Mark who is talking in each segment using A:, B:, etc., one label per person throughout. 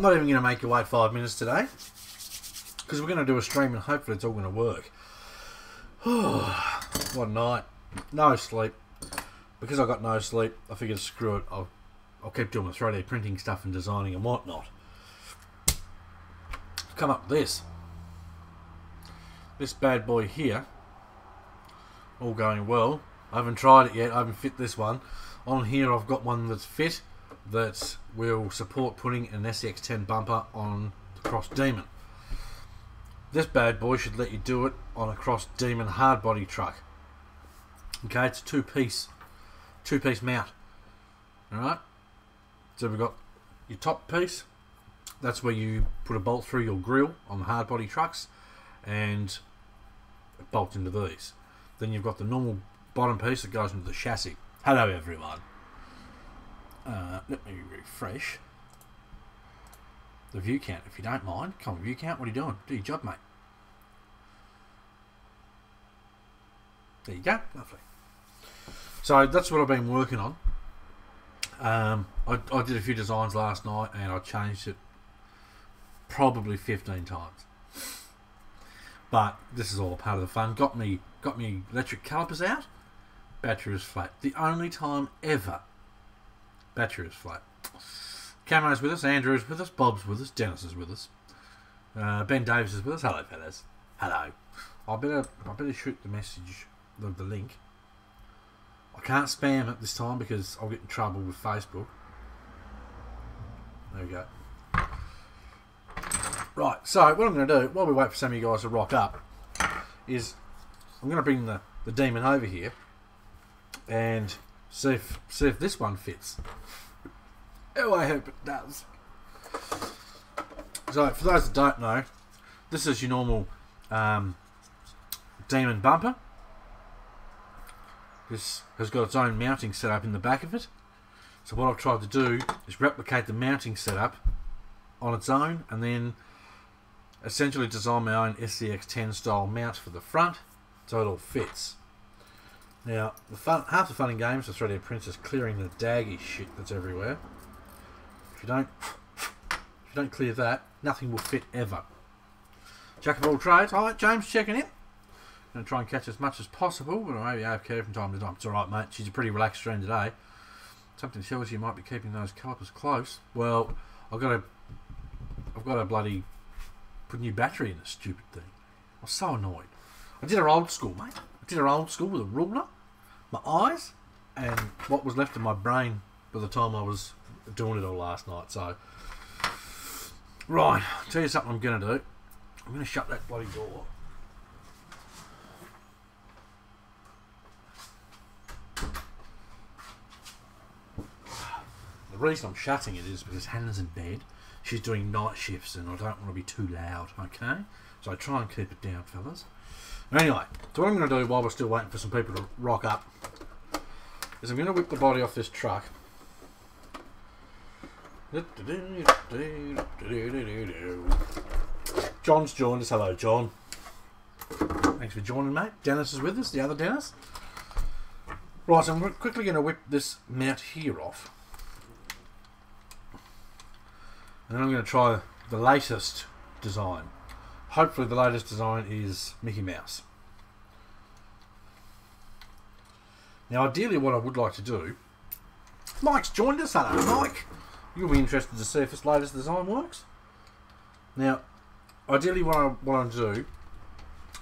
A: I'm not even going to make you wait five minutes today because we're going to do a stream and hopefully it's all going to work. what night. No sleep. Because I got no sleep, I figured screw it. I'll, I'll keep doing the 3D printing stuff and designing and whatnot. Come up with this. This bad boy here. All going well. I haven't tried it yet. I haven't fit this one. On here I've got one that's fit that will support putting an SCX10 bumper on the Cross Demon. This bad boy should let you do it on a Cross Demon hard body truck. Okay, it's a two piece, two piece mount. Alright, so we've got your top piece, that's where you put a bolt through your grill on the hard body trucks and bolt into these. Then you've got the normal bottom piece that goes into the chassis. Hello everyone. Uh, let me refresh the view count if you don't mind. Come on, view count. What are you doing? Do your job, mate. There you go. Lovely. So that's what I've been working on. Um, I, I did a few designs last night and I changed it probably 15 times. But this is all part of the fun. Got me got me electric calipers out. Battery was flat. The only time ever battery was flat. Camo's with us, Andrew's with us, Bob's with us, Dennis is with us. Uh, ben Davis is with us. Hello, fellas. Hello. I better I better shoot the message, the, the link. I can't spam it this time because I'll get in trouble with Facebook. There we go. Right, so what I'm going to do, while we wait for some of you guys to rock up, is I'm going to bring the, the demon over here and see if, see if this one fits. Oh, I hope it does. So, for those that don't know, this is your normal um, demon bumper. This has got its own mounting setup in the back of it. So what I've tried to do is replicate the mounting setup on its own and then essentially design my own SCX10 style mount for the front so it all fits. Now, the fun, half the fun in games for 3D prints is clearing the daggy shit that's everywhere. If you don't, if you don't clear that, nothing will fit ever. Jack of all trades. All right, James checking in. Going to try and catch as much as possible, but I may be AFK from time to time. It's all right, mate. She's a pretty relaxed stream today. Something tells you you might be keeping those calipers close. Well, I've got a, I've got a bloody put a new battery in this stupid thing. I was so annoyed. I did her old school, mate. Did her old school with a ruler, my eyes, and what was left of my brain by the time I was doing it all last night. So, right, I'll tell you something I'm going to do. I'm going to shut that bloody door. The reason I'm shutting it is because Hannah's in bed. She's doing night shifts and I don't want to be too loud, okay? So I try and keep it down, fellas. Anyway, so what I'm going to do while we're still waiting for some people to rock up is I'm going to whip the body off this truck. John's joined us. Hello, John. Thanks for joining, mate. Dennis is with us, the other Dennis. Right, so I'm quickly going to whip this mount here off. And then I'm going to try the latest design. Hopefully the latest design is Mickey Mouse. Now ideally what I would like to do... Mike's joined us, hello Mike! You'll be interested to see if this latest design works. Now, ideally what I want to do...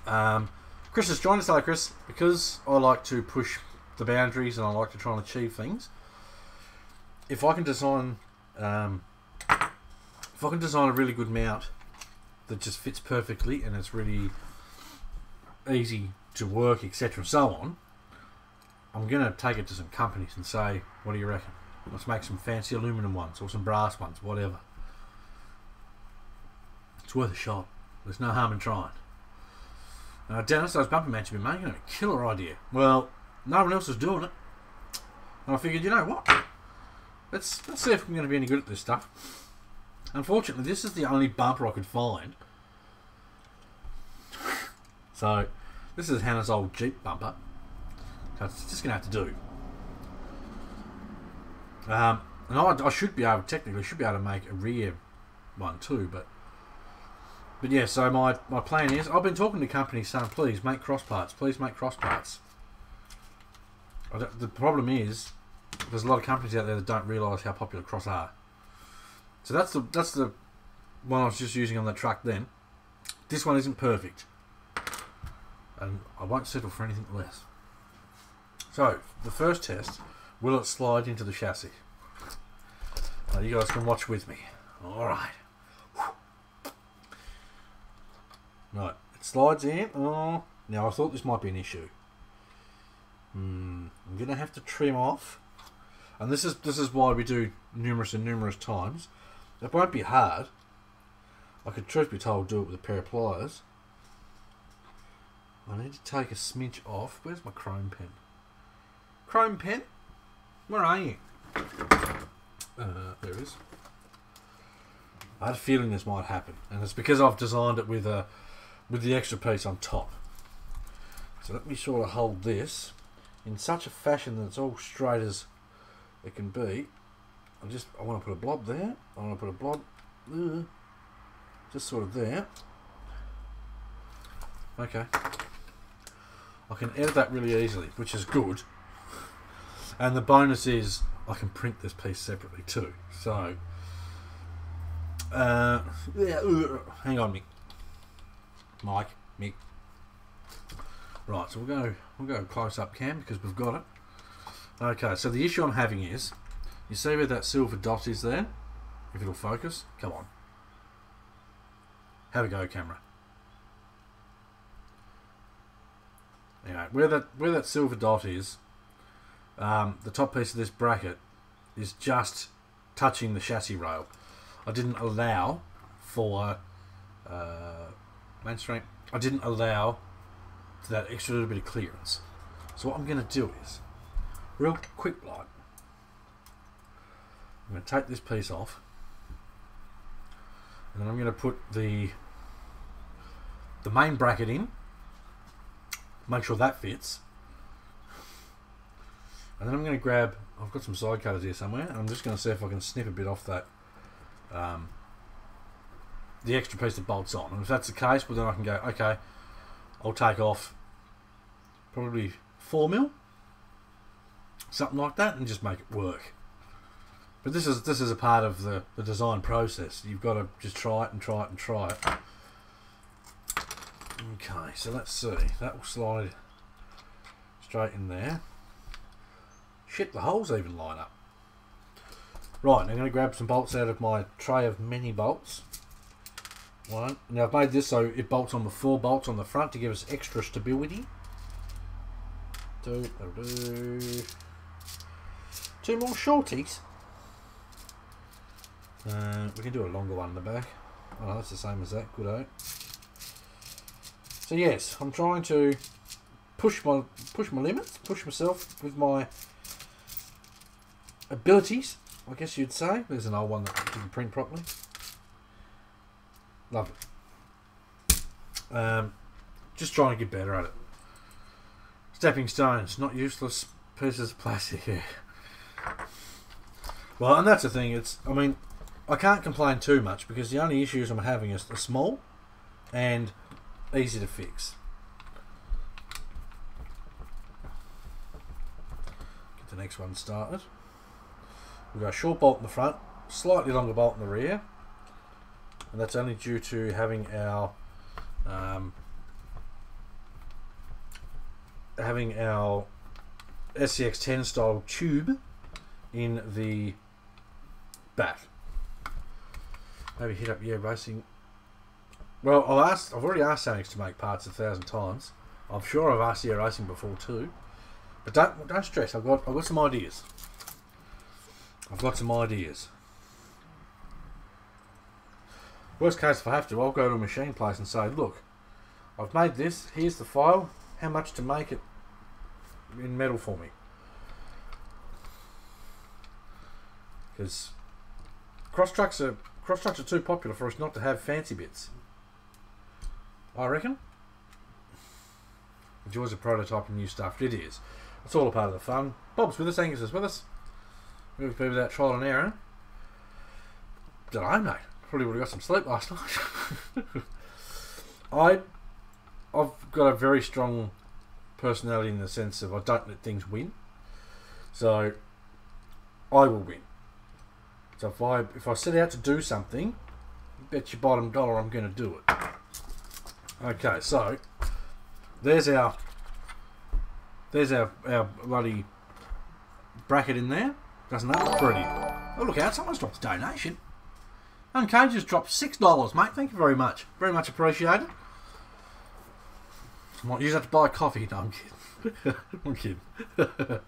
A: Um, Chris has joined us, hello Chris, because I like to push the boundaries and I like to try and achieve things. If I can design... Um, if I can design a really good mount that just fits perfectly and it's really easy to work, etc., and so on, I'm going to take it to some companies and say, what do you reckon? Let's make some fancy aluminum ones or some brass ones, whatever. It's worth a shot. There's no harm in trying. Now, Dennis, those bumper mounts you've been making are a killer idea. Well, no one else is doing it. And I figured, you know what? Let's, let's see if I'm going to be any good at this stuff. Unfortunately, this is the only bumper I could find. So, this is Hannah's old Jeep bumper. So it's just going to have to do. Um, And I, I should be able, technically, should be able to make a rear one too, but but yeah. So my my plan is, I've been talking to companies saying, please make cross parts, please make cross parts. The problem is, there's a lot of companies out there that don't realise how popular cross are. So that's the that's the one I was just using on the truck then. This one isn't perfect, and I won't settle for anything less. So the first test, will it slide into the chassis? Now you guys can watch with me. All right. Right, it slides in. Oh, now I thought this might be an issue. Hmm, I'm gonna have to trim off, and this is this is why we do numerous and numerous times. It won't be hard. I could, truth be told, do it with a pair of pliers. I need to take a smidge off. Where's my chrome pen? Chrome pen? Where are you? Uh, there it is. I had a feeling this might happen, and it's because I've designed it with a with the extra piece on top. So let me sort of hold this in such a fashion that it's all straight as it can be. I just I want to put a blob there. I want to put a blob, uh, just sort of there. Okay. I can edit that really easily, which is good. And the bonus is I can print this piece separately too. So, uh, yeah, uh, hang on, Mick. Mike, Mick. Right, so we'll go we'll go close up cam because we've got it. Okay, so the issue I'm having is, you see where that silver dot is there? If it'll focus, come on. Have a go, camera. Anyway, where that where that silver dot is, um, the top piece of this bracket is just touching the chassis rail. I didn't allow for uh, mainstream. I didn't allow for that extra little bit of clearance. So what I'm going to do is, real quick like, I'm going to take this piece off, and then I'm going to put the the main bracket in. Make sure that fits. And then I'm going to grab, I've got some side cutters here somewhere, and I'm just going to see if I can snip a bit off that, um, the extra piece that bolts on. And if that's the case, well then I can go, okay, I'll take off probably 4 mil, something like that, and just make it work. But this is this is a part of the, the design process. You've got to just try it and try it and try it. Okay, so let's see. That will slide straight in there. Shit, the holes even line up. Right, I'm going to grab some bolts out of my tray of mini bolts. One. Now I've made this so it bolts on the four bolts on the front to give us extra stability. Two. Two more shorties. Uh, we can do a longer one in the back. Oh, that's the same as that. Good, eh? So yes, I'm trying to push my push my limits, push myself with my abilities. I guess you'd say. There's an old one that didn't print properly. Love it. Um, just trying to get better at it. Stepping stones, not useless pieces of plastic here. Well, and that's the thing. It's, I mean, I can't complain too much because the only issues I'm having is are small and easy to fix. Get the next one started. We've got a short bolt in the front, slightly longer bolt in the rear, and that's only due to having our um, having our SCX10 style tube in the back. Maybe hit up Yeah Racing. Well, I'll ask. I've already asked Samix to make parts a thousand times. I'm sure I've asked Yeah Racing before too. But don't don't stress. I've got I've got some ideas. I've got some ideas. Worst case, if I have to, I'll go to a machine place and say, look, I've made this. Here's the file. How much to make it in metal for me? Because cross trucks are cross trucks are too popular for us not to have fancy bits. I reckon. The joys of prototyping new stuff. It is. It's all a part of the fun. Bob's with us. Angus is with us. We've been without trial and error. Don't know, mate. Probably would have got some sleep last night. I, I've got a very strong personality in the sense of I don't let things win. So, I will win. So if I if I set out to do something, bet your bottom dollar I'm going to do it. Okay, so there's our there's our our bloody bracket in there. Doesn't that look pretty? Oh look out! Someone's dropped a donation. Uncaged just dropped six dollars, mate. Thank you very much. Very much appreciated. Might use that to buy coffee. No, I'm kidding. I'm kidding.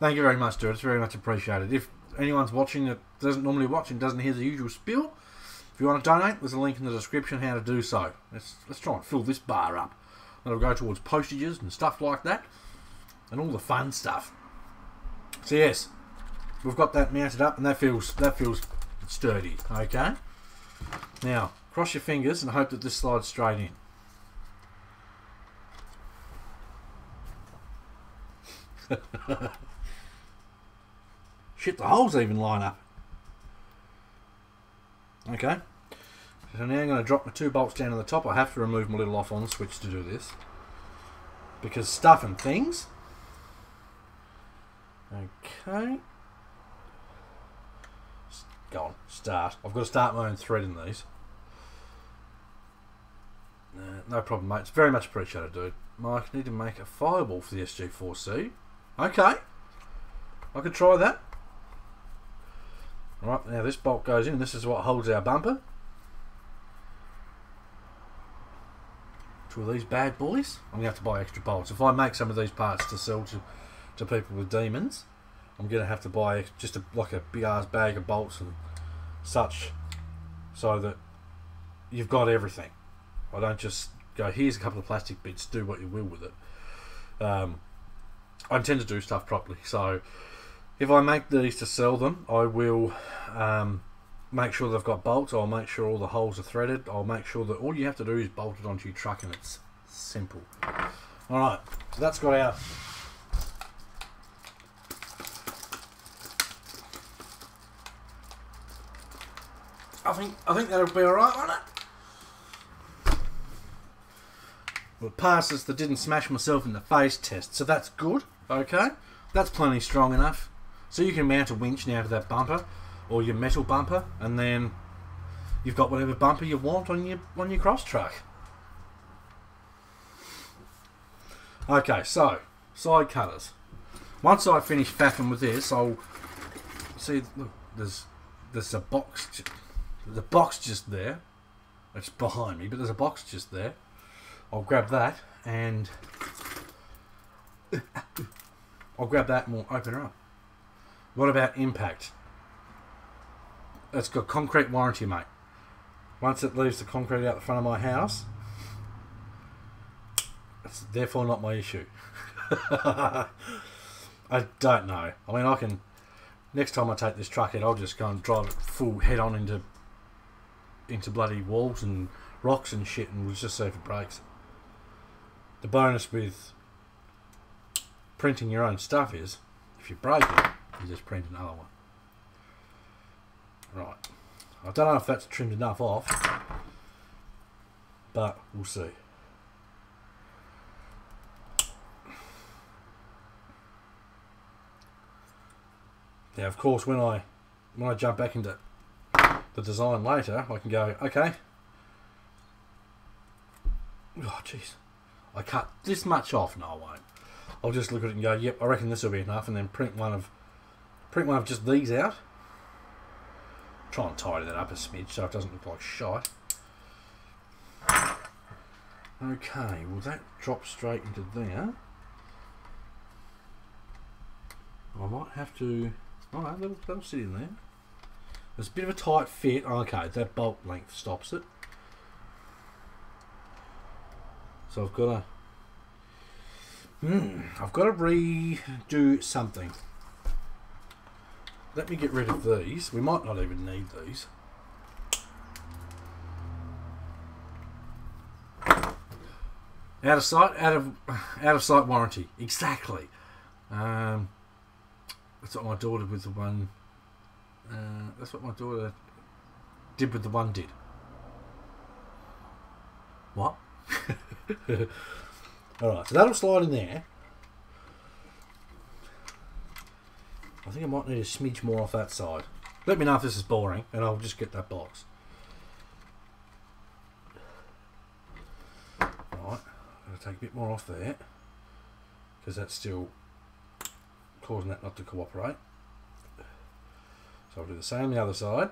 A: Thank you very much, dude. It's very much appreciated. If anyone's watching that doesn't normally watch and doesn't hear the usual spiel, if you want to donate, there's a link in the description how to do so. Let's let's try and fill this bar up. That'll go towards postages and stuff like that, and all the fun stuff. So yes, we've got that mounted up, and that feels that feels sturdy. Okay. Now cross your fingers and hope that this slides straight in. Shit, the holes even line up. Okay. So now I'm going to drop my two bolts down to the top. I have to remove my little off on switch to do this. Because stuff and things. Okay. Go on, start. I've got to start my own thread in these. Uh, no problem, mate. It's very much appreciated, dude. Mike, I need to make a fireball for the SG4C. Okay. I could try that. Right, now this bolt goes in. This is what holds our bumper. Of these bad boys. I'm going to have to buy extra bolts. If I make some of these parts to sell to, to people with demons, I'm going to have to buy just a, like a big ass bag of bolts and such so that you've got everything. I don't just go, here's a couple of plastic bits, do what you will with it. Um, I intend to do stuff properly. So if I make these to sell them, I will um, make sure they've got bolts. I'll make sure all the holes are threaded. I'll make sure that all you have to do is bolt it onto your truck and it's simple. Alright, so that's got our I think I think that'll be alright, won't it? Well, it passes the didn't smash myself in the face test, so that's good. Okay, that's plenty strong enough. So you can mount a winch now to that bumper, or your metal bumper, and then you've got whatever bumper you want on your on your cross truck. Okay, so side cutters. Once I finish faffing with this, I'll see. Look, there's there's a box. A box just there. It's behind me, but there's a box just there. I'll grab that and I'll grab that and we'll open her up. What about impact? It's got concrete warranty, mate. Once it leaves the concrete out the front of my house, it's therefore not my issue. I don't know. I mean, I can. Next time I take this truck I'll just go and drive it full head on into into bloody walls and rocks and shit, and we'll just see if it breaks. The bonus with printing your own stuff is, if you break it, you just print another one. Right. I don't know if that's trimmed enough off, but we'll see. Now, of course, when I when I jump back into the design later, I can go, okay. Oh, jeez. I cut this much off. No, I won't. I'll just look at it and go, yep, I reckon this will be enough, and then print one of print one of just these out. Try and tidy that up a smidge so it doesn't look like shite. Okay, well that drops straight into there. I might have to... Alright, that'll, that'll sit in there. There's a bit of a tight fit. Okay, that bolt length stops it. So I've got to... Hmm, I've got to redo something. Let me get rid of these. We might not even need these. Out of sight, out of out of sight warranty. Exactly. Um, that's what my daughter with the one Uh, that's what my daughter did with the one did. What? Alright, so that'll slide in there. I think I might need a smidge more off that side. Let me know if this is boring, and I'll just get that box. Right, I'm going to take a bit more off there, because that's still causing that not to cooperate. So I'll do the same on the other side.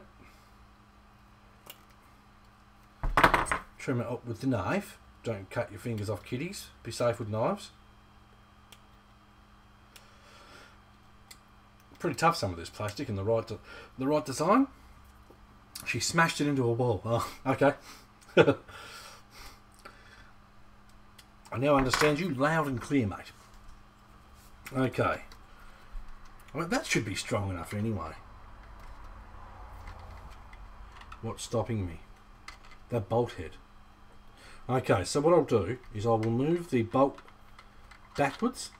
A: Trim it up with the knife. Don't cut your fingers off kitties. Be safe with knives. Pretty tough some of this plastic and the right the right design. She smashed it into a wall. Oh, okay. I now understand you loud and clear, mate. Okay. Well, that should be strong enough anyway. What's stopping me? That bolt head. Okay, so what I'll do is I will move the bolt backwards.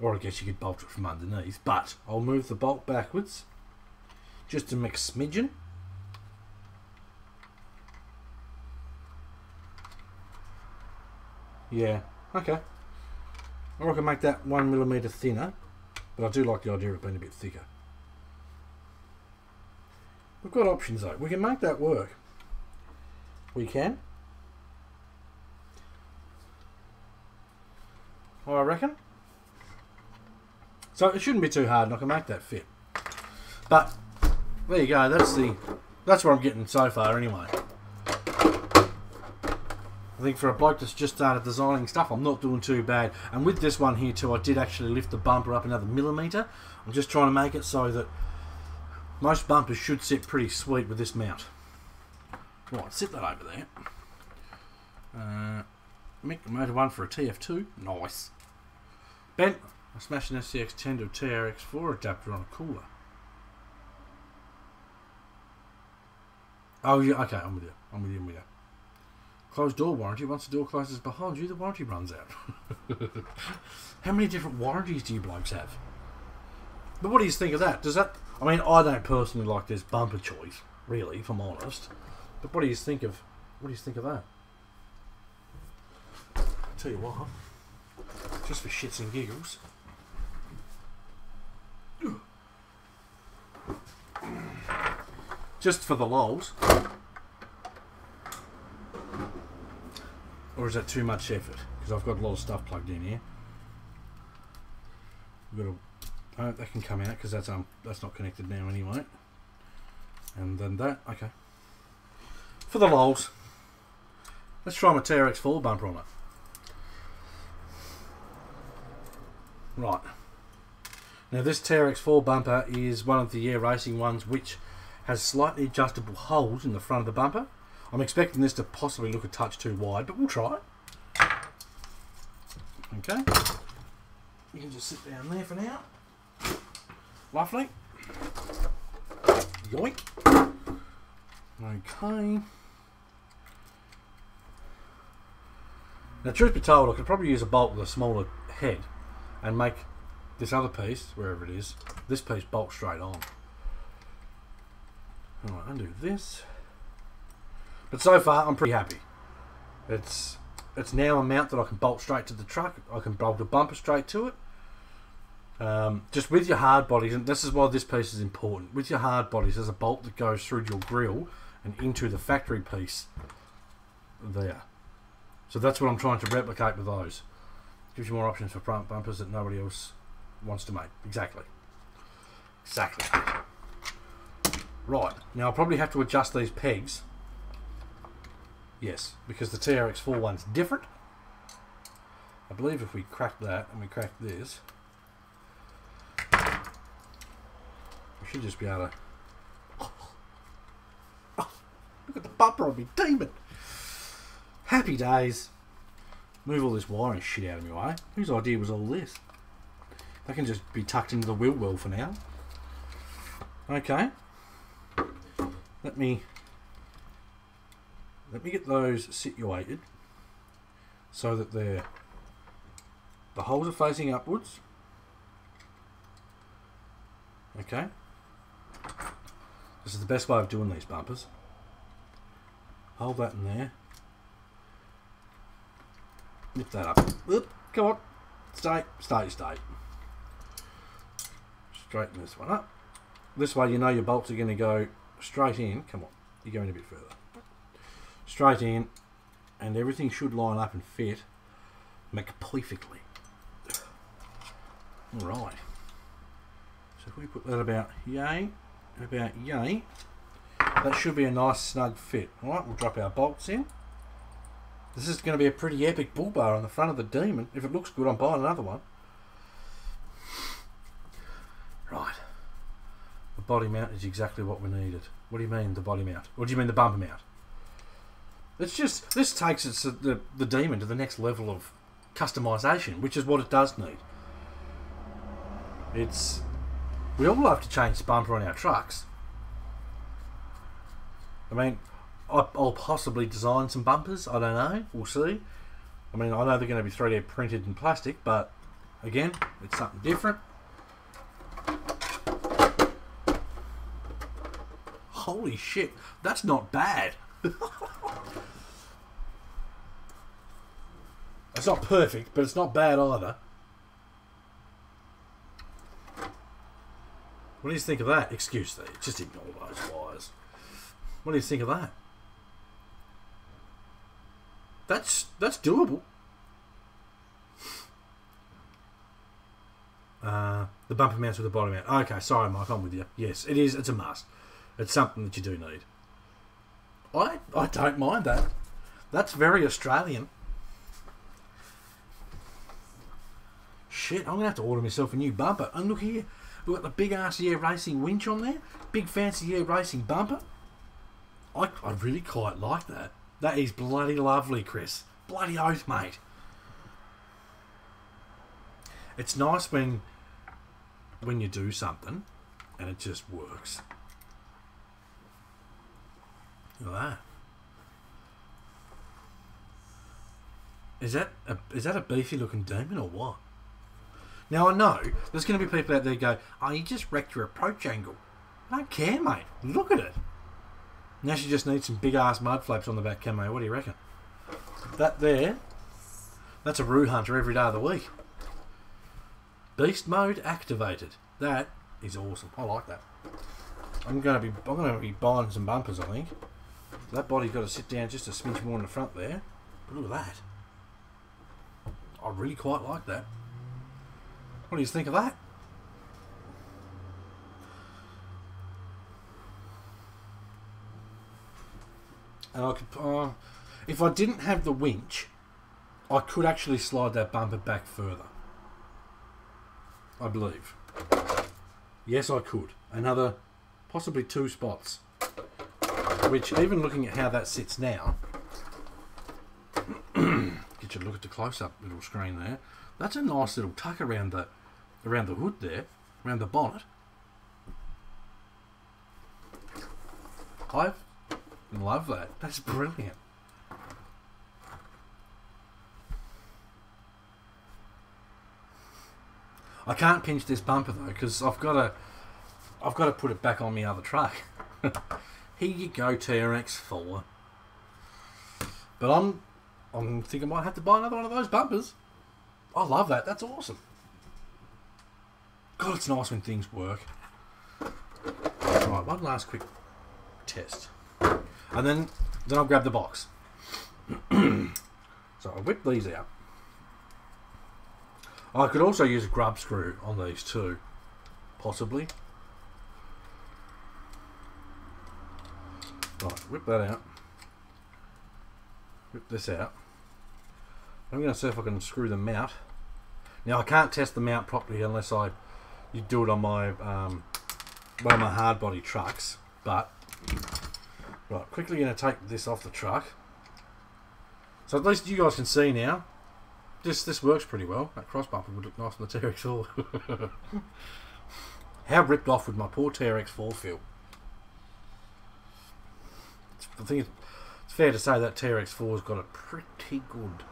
A: Or I guess you could bolt it from underneath. But I'll move the bolt backwards. Just to make smidgen. Yeah, okay. Or I can make that one millimetre thinner. But I do like the idea of being a bit thicker. We've got options though. We can make that work. We can. I reckon. So it shouldn't be too hard and I can make that fit. But there you go, that's the that's what I'm getting so far anyway. I think for a bloke that's just started designing stuff, I'm not doing too bad. And with this one here too, I did actually lift the bumper up another millimetre. I'm just trying to make it so that most bumpers should sit pretty sweet with this mount. Right, sit that over there. Uh, make the motor one for a TF2. Nice. Ben, I smashed an SCX10 to a TRX4 adapter on a cooler. Oh, yeah, okay, I'm with you. I'm with you, I'm with you. Closed door warranty. Once the door closes behind you, the warranty runs out. How many different warranties do you blokes have? But what do you think of that? Does that... I mean, I don't personally like this bumper choice, really, if I'm honest. But what do you think of... What do you think of that? I'll tell you what. Just for shits and giggles. Just for the lols. Or is that too much effort? Because I've got a lot of stuff plugged in here. We've got a Oh, that can come out because that's um that's not connected now anyway. And then that, okay. For the lols, let's try my TRX4 bumper on it. Right. Now this TRX4 bumper is one of the Yeah Racing ones which has slightly adjustable holes in the front of the bumper. I'm expecting this to possibly look a touch too wide, but we'll try. Okay. You can just sit down there for now. Lovely. Yoink. Okay. Now, truth be told, I could probably use a bolt with a smaller head and make this other piece, wherever it is, this piece bolts straight on. Alright, undo this. But so far, I'm pretty happy. It's it's now a mount that I can bolt straight to the truck. I can bolt a bumper straight to it. Um, just with your hard bodies, and this is why this piece is important. With your hard bodies, there's a bolt that goes through your grill and into the factory piece there. So that's what I'm trying to replicate with those. Gives you more options for front bumpers that nobody else wants to make. Exactly. Exactly. Right, now I'll probably have to adjust these pegs. Yes, because the TRX4 one's different. I believe if we crack that and we crack this, we should just be able to... Oh, look at the bumper on me, demon! Happy days. Move all this wiring shit out of my way. Eh? Whose idea was all this? That can just be tucked into the wheel well for now. Okay. Let me... Let me get those situated so that they're... The holes are facing upwards Okay. This is the best way of doing these bumpers. Hold that in there. Lift that up. Oop, come on. Stay, stay, stay. Straighten this one up. This way you know your bolts are going to go straight in. Come on, you're going a bit further. Straight in, and everything should line up and fit perfectly. Alright. So if we put that about yay, about yay, that should be a nice snug fit. Alright, we'll drop our bolts in. This is going to be a pretty epic bull bar on the front of the Demon. If it looks good, I'm buying another one. Right. The body mount is exactly what we needed. What do you mean, the body mount? What do you mean, the bumper mount? It's just, this takes it to the, the Demon to the next level of customization, which is what it does need. It's, we all have to change the bumper on our trucks. I mean, I'll possibly design some bumpers. I don't know. We'll see. I mean, I know they're going to be 3D printed in plastic, but again, it's something different. Holy shit, that's not bad. it's not perfect, but it's not bad either. What do you think of that? Excuse me, just ignore those wires. What do you think of that? That's that's doable. Uh, the bumper mounts with the bottom mount. Okay, sorry, Mike, I'm with you. Yes, it is. It's a must. It's something that you do need. I I don't mind that. That's very Australian. Shit, I'm gonna have to order myself a new bumper. And look here, we've got the big ass racing winch on there, big fancy Yeah Racing bumper. I I really quite like that. That is bloody lovely, Chris. Bloody oath, mate. It's nice when when you do something and it just works. That. Is that a, is that a beefy looking demon or what? Now I know there's going to be people out there go, "Oh, you just wrecked your approach angle." I don't care, mate. Look at it. Now she just needs some big ass mud flaps on the back camo. What do you reckon? That there, that's a Roo Hunter every day of the week. Beast mode activated. That is awesome. I like that. I'm gonna be I'm gonna be buying some bumpers. I think that body's got to sit down just a smidge more in the front there. But look at that. I really quite like that. What do you think of that? and I could, uh, if I didn't have the winch, I could actually slide that bumper back further. I believe. Yes, I could. Another, possibly two spots. Which, even looking at how that sits now, get you a look at the close-up little screen there. That's a nice little tuck around the, around the hood there, around the bonnet. I've Love that. That's brilliant. I can't pinch this bumper though because I've got to I've got to put it back on my other truck. Here you go, TRX4. But I'm I'm thinking I might have to buy another one of those bumpers. I love that. That's awesome. God, it's nice when things work. Right, one last quick test. And then, then I'll grab the box. so I'll whip these out. I could also use a grub screw on these too, possibly. Right, whip that out. Whip this out. I'm going to see if I can screw them out. Now I can't test the mount properly unless I you do it on my um, one of my hard body trucks, but Right, quickly going to take this off the truck. So at least you guys can see now. This this works pretty well. That cross bumper would look nice on the TRX4. How ripped off would my poor TRX4 feel? I think it's, it's fair to say that TRX4's got a pretty good.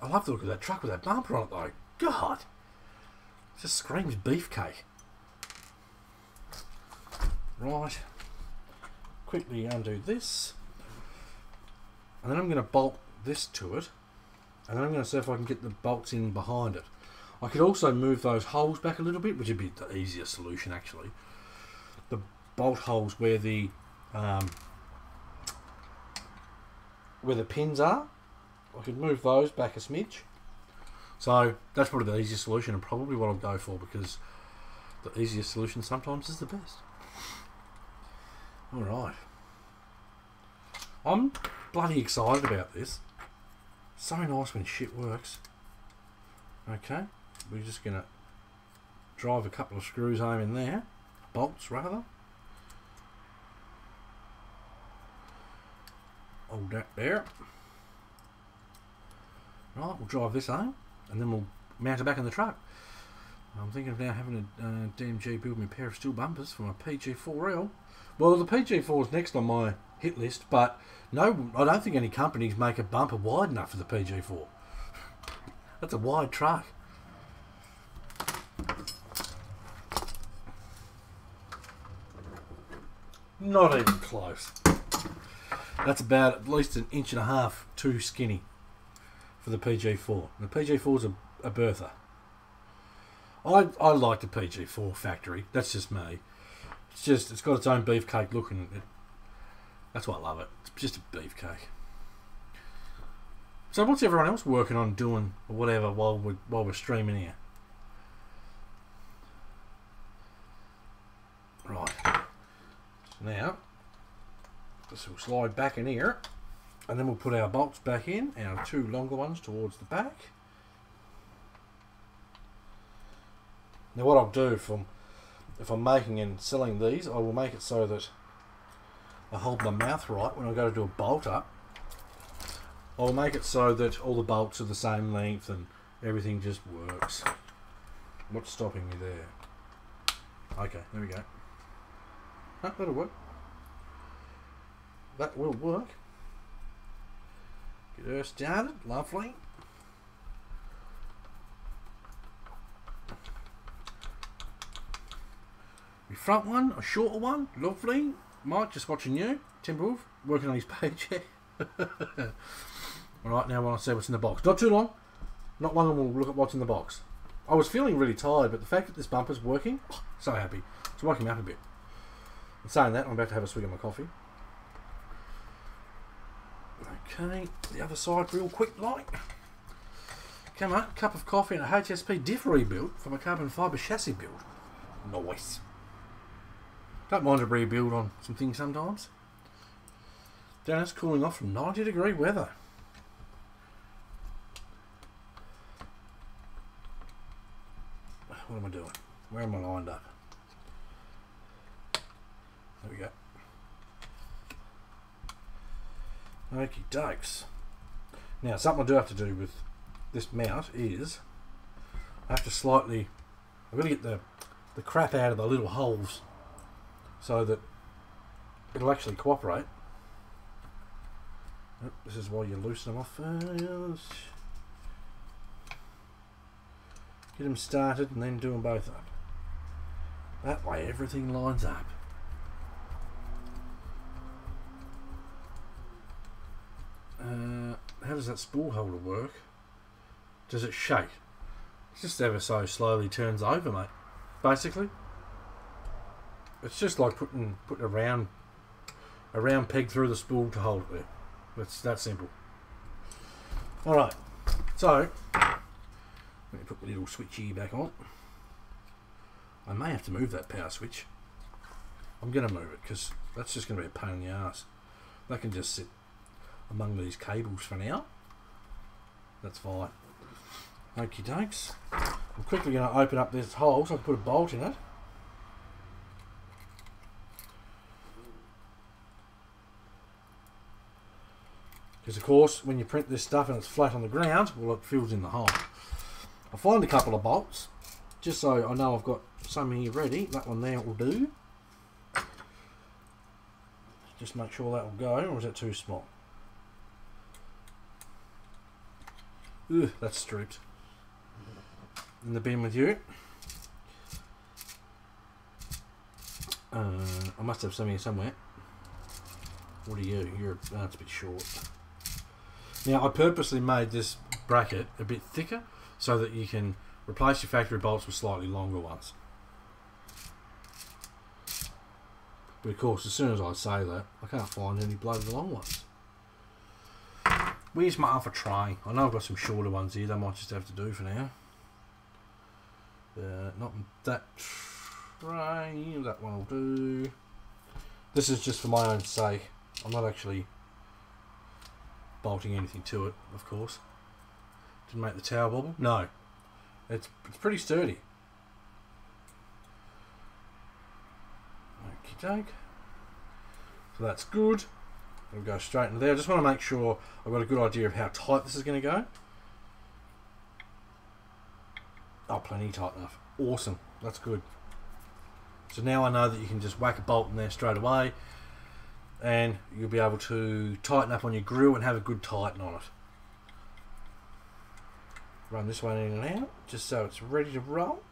A: I love the look of that truck with that bumper on it though. God! It just screams beefcake. Right. Quickly undo this. And then I'm going to bolt this to it. And then I'm going to see if I can get the bolts in behind it. I could also move those holes back a little bit, which would be the easier solution actually. Bolt holes where the um, where the pins are, I could move those back a smidge. So that's probably the easiest solution and probably what I'll go for because the easiest solution sometimes is the best. Alright. I'm bloody excited about this. So nice when shit works. Okay, we're just going to drive a couple of screws home in there. Bolts, rather. Hold that there. Right, we'll drive this home and then we'll mount it back in the truck. I'm thinking of now having a uh, DMG build me a pair of steel bumpers for my PG4L. Well, the PG4 is next on my hit list, but no, I don't think any companies make a bumper wide enough for the PG4. That's a wide truck. Not even close. That's about at least an inch and a half too skinny for the PG4. The PG4 is a, a Bertha. I, I like the PG4 factory. That's just me. It's just, it's got its own beefcake look and it, that's why I love it. It's just a beefcake. So what's everyone else working on doing or whatever while we're, while we're streaming here? Right. Now, this will slide back in here and then we'll put our bolts back in, our two longer ones towards the back. Now what I'll do if I'm, if I'm making and selling these, I will make it so that I hold my mouth right when I go to do a bolt up. I'll make it so that all the bolts are the same length and everything just works. What's stopping me there? Okay, there we go. Oh, that'll work. That will work. Get her started, lovely. The front one, a shorter one, lovely. Mike, just watching you. Timberwolf, working on his page. Alright, now I want to see what's in the box. Not too long. Not long and we'll look at what's in the box. I was feeling really tired, but the fact that this bumper's working, so happy. It's waking me up a bit. And saying that, I'm about to have a swig of my coffee. Okay, the other side real quick like. Come on, cup of coffee and a HSP diff rebuild from a carbon fibre chassis build. Nice. Don't mind a rebuild on some things sometimes. Down it's cooling off from 90 degree weather. What am I doing? Where am I lined up? There we go. Okie dokes. Now, something I do have to do with this mount is I have to slightly, I've got to get the, the crap out of the little holes so that it'll actually cooperate. Oh, this is why you loosen them off. Get them started and then do them both up. That way everything lines up. Uh, how does that spool holder work? Does it shake? It just ever so slowly turns over, mate. Basically, it's just like putting putting a round a round peg through the spool to hold it there. It's that simple. All right, so let me put the little switchy back on. I may have to move that power switch. I'm going to move it because that's just going to be a pain in the ass. That can just sit among these cables for now. That's fine. Okie dokes. I'm quickly going to open up this hole so I can put a bolt in it. Because of course when you print this stuff and it's flat on the ground, well it fills in the hole. I'll find a couple of bolts just so I know I've got some here ready. That one there will do. Just make sure that will go, or is that too small? Ugh, that's striped. In the bin with you. Uh, I must have some here somewhere. What are you? You're oh, a bit short. Now I purposely made this bracket a bit thicker so that you can replace your factory bolts with slightly longer ones. But of course, as soon as I say that, I can't find any bloody long ones. Where's have other try. I know I've got some shorter ones here. They might just have to do for now. Uh, not that tray. That one will do. This is just for my own sake. I'm not actually bolting anything to it, of course. Didn't make the tower bubble? No. It's, it's pretty sturdy. Okie doke. So that's good. We'll go straight into there. I just want to make sure I've got a good idea of how tight this is going to go. Oh, plenty tight enough. Awesome. That's good. So now I know that you can just whack a bolt in there straight away and you'll be able to tighten up on your grill and have a good tighten on it. Run this one in and out just so it's ready to roll.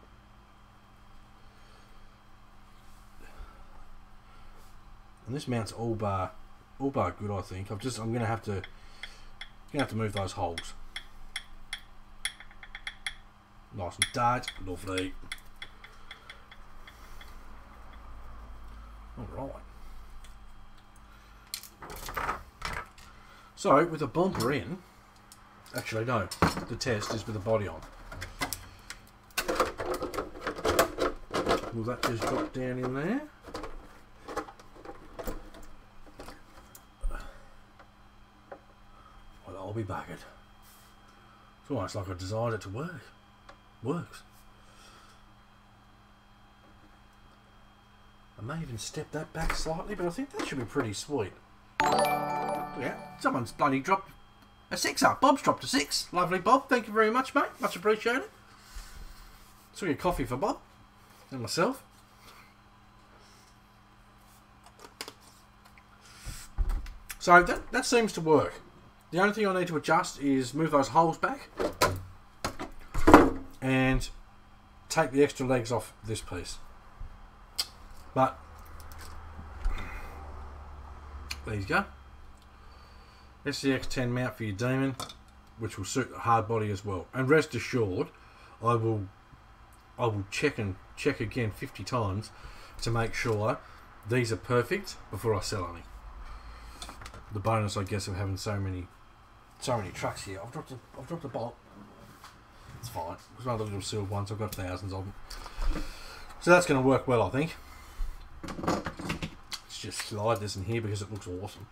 A: And this mounts all bar all bar good I think. I'm just I'm gonna have to gonna have to move those holes. Nice and tight, lovely. Alright. So, with a bumper in, actually no, the test is with the body on. Will that just drop down in there? Well, I'll be buggered. It's almost like I designed it to work. Works. I may even step that back slightly, but I think that should be pretty sweet. Yeah, someone's bloody dropped a six up. Bob's dropped a six. Lovely, Bob. Thank you very much, mate. Much appreciated. So your coffee for Bob and myself. So that, that seems to work. The only thing I need to adjust is move those holes back and take the extra legs off this piece. But there you go. SCX10 mount for your Demon, which will suit the hard body as well. And rest assured, I will I will check and check again 50 times to make sure these are perfect before I sell any. The bonus, I guess, of having so many so many trucks here. I've dropped a I've dropped a bolt. It's fine. It's one of the little sealed ones. I've got thousands of them. So that's going to work well, I think. Let's just slide this in here because it looks awesome.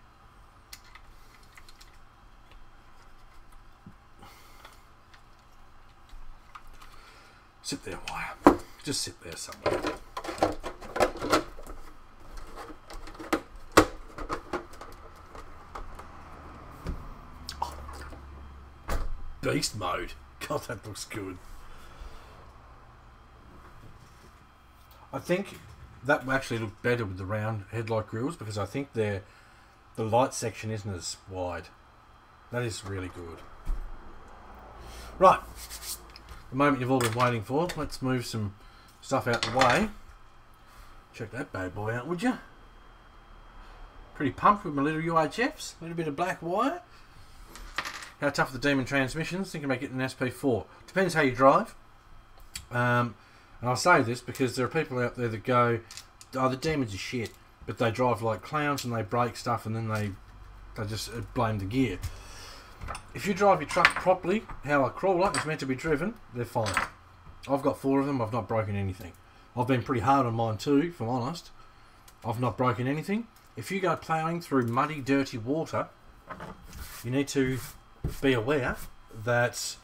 A: Sit there, wire. Just sit there somewhere. Beast mode. God, that looks good. I think that actually look better with the round headlight grills because I think they're the light section isn't as wide. That is really good. Right, the moment you've all been waiting for. Let's move some stuff out the way. Check that bad boy out, would you? Pretty pumped with my little UHFs. A little bit of black wire. How tough are the Demon transmissions? Thinking about getting an SP4. Depends how you drive. Um, and I say this because there are people out there that go, oh, the Demons are shit. But they drive like clowns and they break stuff and then they, they just uh, blame the gear. If you drive your truck properly, how a crawler is meant to be driven, they're fine. I've got four of them, I've not broken anything. I've been pretty hard on mine too, if I'm honest. I've not broken anything. If you go ploughing through muddy, dirty water, you need to be aware that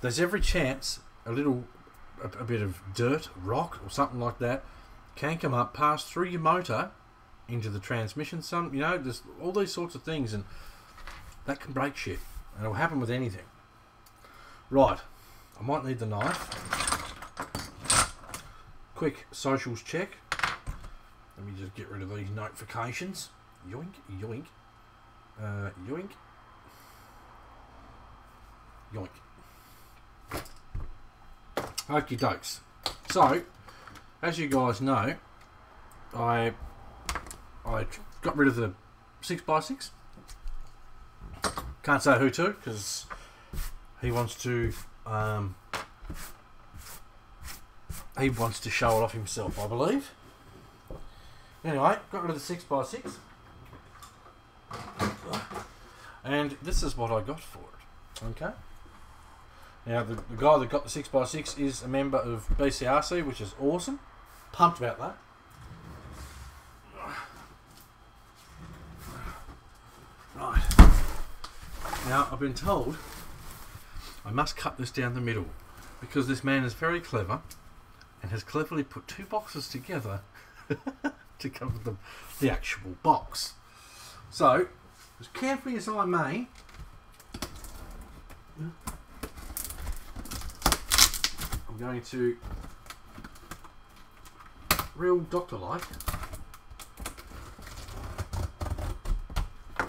A: there's every chance a little, a, a bit of dirt, rock, or something like that can come up, pass through your motor into the transmission. Some, you know, there's all these sorts of things, and that can break shit. And it'll happen with anything. Right. I might need the knife. Quick socials check. Let me just get rid of these notifications. Yoink, yoink. Uh, yoink. Yoink. Okie dokes. So, as you guys know, I I got rid of the six x six. Can't say who to because he wants to um, he wants to show it off himself, I believe. Anyway, got rid of the six x six, and this is what I got for it. Okay. Now the, the guy that got the six x six is a member of BCRC, which is awesome. Pumped about that. Right. Now, I've been told I must cut this down the middle because this man is very clever and has cleverly put two boxes together to cover the, the actual box. So, as carefully as I may, Going to, real doctor-like,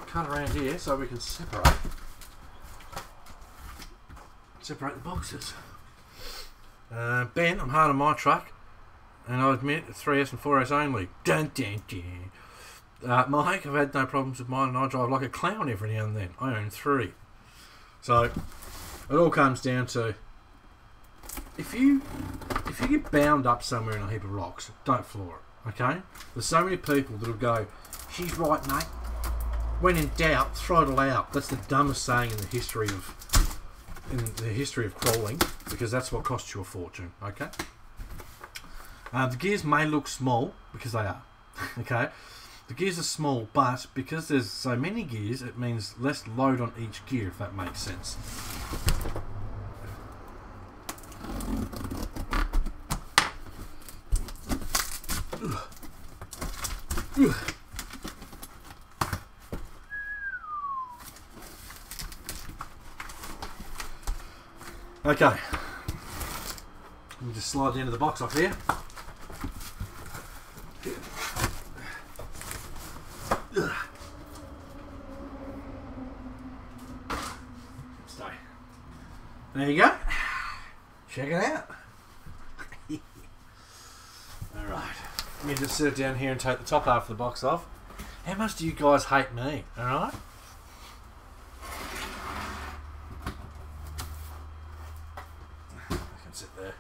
A: cut around here so we can separate separate the boxes. Uh, ben, I'm hard on my truck, and I admit 3S and 4S only. Dun, dun, dun. Uh, Mike, I've had no problems with mine, and I drive like a clown every now and then. I own three. So, it all comes down to if you if you get bound up somewhere in a heap of rocks, don't floor it. Okay? There's so many people that'll go, "She's right, mate." When in doubt, throttle out. That's the dumbest saying in the history of in the history of crawling because that's what costs you a fortune. Okay. Uh, the gears may look small because they are. okay. The gears are small, but because there's so many gears, it means less load on each gear, if that makes sense. Ugh. Ugh. Okay. Let me just slide the end of the box off here. Stay. There you go. Check it out. Alright. Let me just sit down here and take the top half of the box off. How much do you guys hate me? Alright? I can sit there.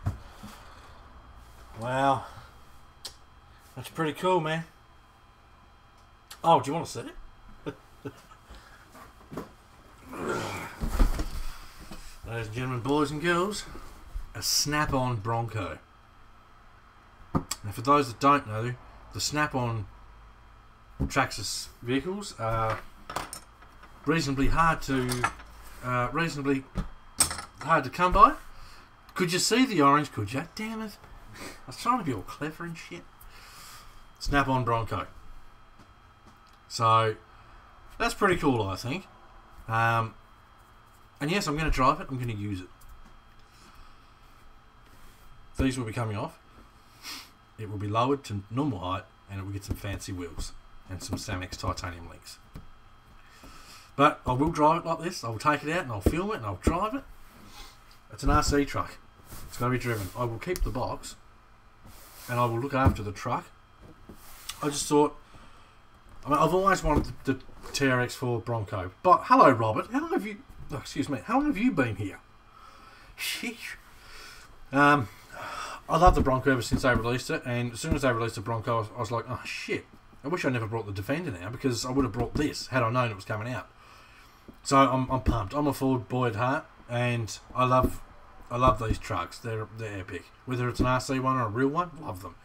A: Wow. That's pretty cool, man. Oh, do you want to see it? Ladies and gentlemen, boys and girls, a snap-on Bronco. Now, for those that don't know, the snap-on Traxxas vehicles are reasonably hard to uh, reasonably hard to come by. Could you see the orange? Could you? Damn it! I was trying to be all clever and shit. Snap on Bronco. So that's pretty cool, I think. Um, and yes, I'm going to drive it. I'm going to use it. These will be coming off. It will be lowered to normal height, and it will get some fancy wheels and some Samix titanium links. But I will drive it like this. I will take it out and I'll film it and I'll drive it. It's an RC truck. It's going to be driven. I will keep the box and I will look after the truck. I just thought, I mean, I've always wanted the, the TRX4 Bronco. But hello, Robert. How long have you? Oh, excuse me. How long have you been here? Sheesh. Um, I love the Bronco ever since they released it, and as soon as they released the Bronco, I was, I was like, oh shit. I wish I never brought the Defender now because I would have brought this had I known it was coming out. So I'm, I'm pumped. I'm a Ford boy at heart, and I love I love these trucks. They're they're epic. Whether it's an RC one or a real one, love them.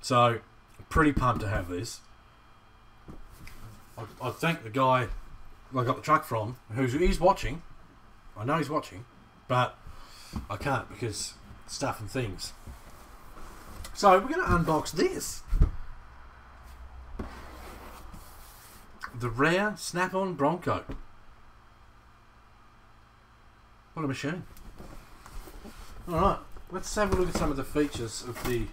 A: So, pretty pumped to have this. I, I thank the guy I got the truck from, who's he's watching. I know he's watching, but I can't because stuff and things. So we're going to unbox this. The rare Snap-on Bronco. What a machine. Alright, let's have a look at some of the features of the...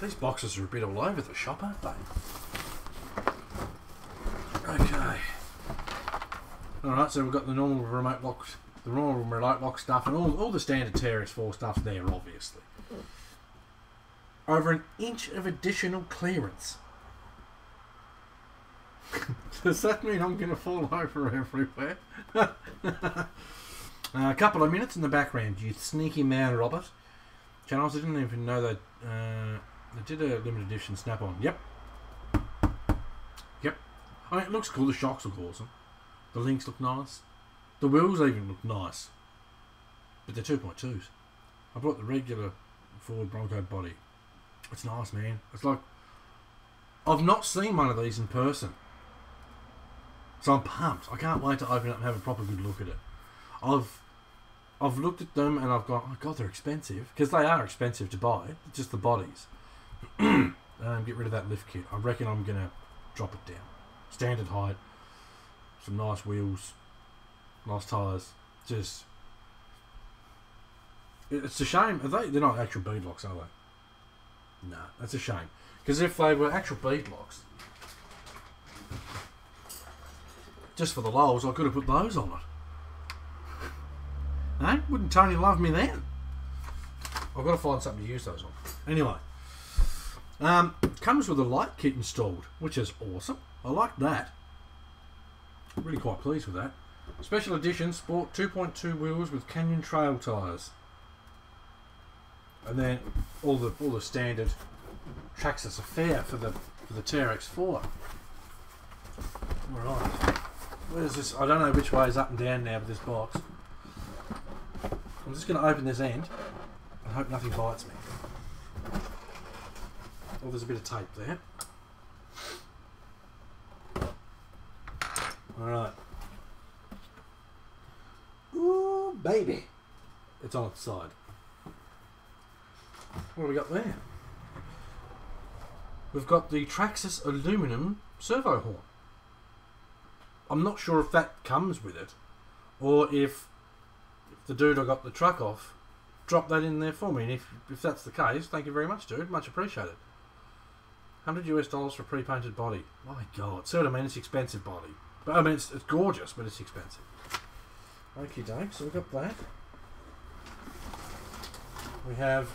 A: These boxes are a bit all over the shop, aren't they? Okay. Alright, so we've got the normal remote lock, the normal remote lock stuff and all, all the standard TRX4 stuff there, obviously. Over an inch of additional clearance. Does that mean I'm going to fall over everywhere? a couple of minutes in the background, you sneaky man, Robert. Channels, I didn't even know that uh, they did a limited edition snap on. Yep. Yep. I mean, it looks cool. The shocks look awesome. The links look nice. The wheels even look nice. But they're 2.2s. I bought the regular Ford Bronco body. It's nice, man. It's like I've not seen one of these in person. So I'm pumped. I can't wait to open it and have a proper good look at it. I've I've looked at them and I've gone, oh god, they're expensive because they are expensive to buy. Just the bodies. um, get rid of that lift kit. I reckon I'm gonna drop it down. Standard height, some nice wheels, nice tires. Just it's a shame. Are they? They're not actual beadlocks, are they? No, that's a shame. Because if they were actual beadlocks, just for the lows, I could have put those on it. Eh? Wouldn't Tony love me then? I've got to find something to use those on. Anyway, um, comes with a light kit installed, which is awesome. I like that. Really quite pleased with that. Special edition Sport 2.2 wheels with Canyon Trail tyres. And then all the all the standard Traxxas affair for the for the TRX4. Alright. Where's this? I don't know which way is up and down now with this box. I'm just going to open this end and hope nothing bites me. Oh, there's a bit of tape there. Alright. Ooh, baby. It's on its side. What we got there? We've got the Traxxas aluminum servo horn. I'm not sure if that comes with it, or if, if the dude I got the truck off dropped that in there for me. And if, if that's the case, thank you very much, dude. Much appreciated. 100 US dollars for a pre-painted body. My God. See what I mean? It's expensive body. But I mean, it's, it's gorgeous, but it's expensive. Okay, doke. So we've got that. We have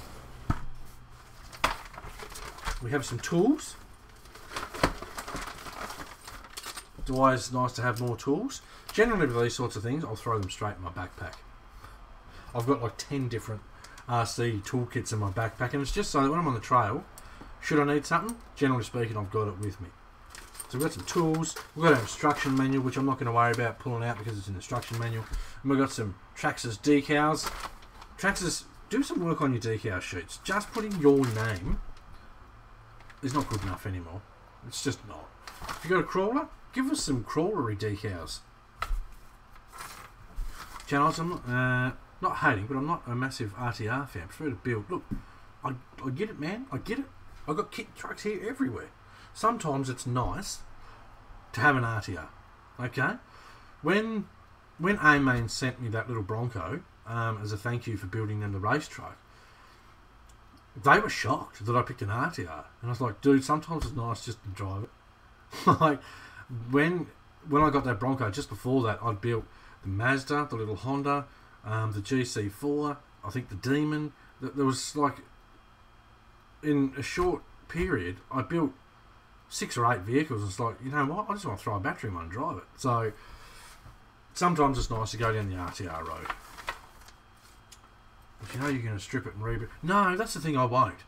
A: we have some tools. It's always nice to have more tools. Generally with these sorts of things, I'll throw them straight in my backpack. I've got like 10 different RC toolkits in my backpack and it's just so that when I'm on the trail, should I need something, generally speaking I've got it with me. So we've got some tools, we've got an instruction manual which I'm not going to worry about pulling out because it's an instruction manual. And we've got some Traxxas decals. Traxxas, do some work on your decal sheets. Just putting your name is not good enough anymore. It's just not. If you got a crawler, give us some crawlery decals. Channels, I'm not, uh, not hating, but I'm not a massive RTR fan. I prefer to build. Look, I, I get it, man. I get it. I've got kit trucks here everywhere. Sometimes it's nice to have an RTR. Okay? When when A-Main sent me that little Bronco um, as a thank you for building them the race truck, they were shocked that I picked an RTR, and I was like, dude, sometimes it's nice just to drive it. like when when I got that Bronco, just before that, I'd built the Mazda, the little Honda, um, the GC4, I think the Demon. There was like in a short period, I built six or eight vehicles. It's like you know what, I just want to throw a battery in one and drive it. So sometimes it's nice to go down the RTR road. You know you're going to strip it and rebuild. No, that's the thing I won't.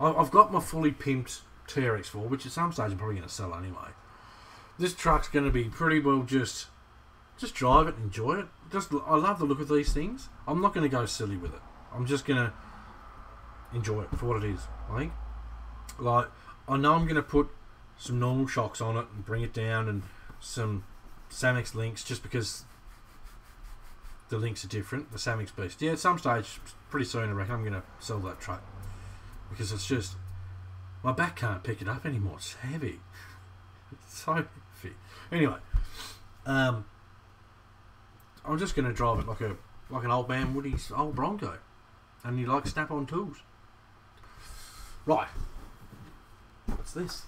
A: I've got my fully pimped TRX4, which at some stage I'm probably going to sell anyway. This truck's going to be pretty well just just drive it, enjoy it. Just I love the look of these things. I'm not going to go silly with it. I'm just going to enjoy it for what it is. I think. Like I know I'm going to put some normal shocks on it and bring it down and some Samix links just because the links are different. The Samix Beast. Yeah, at some stage, pretty soon, I reckon I'm going to sell that truck because it's just my back can't pick it up anymore. It's heavy. It's so heavy. Anyway, um, I'm just going to drive it like a like an old man Woody's old Bronco, and you like snap-on tools. Right. What's this?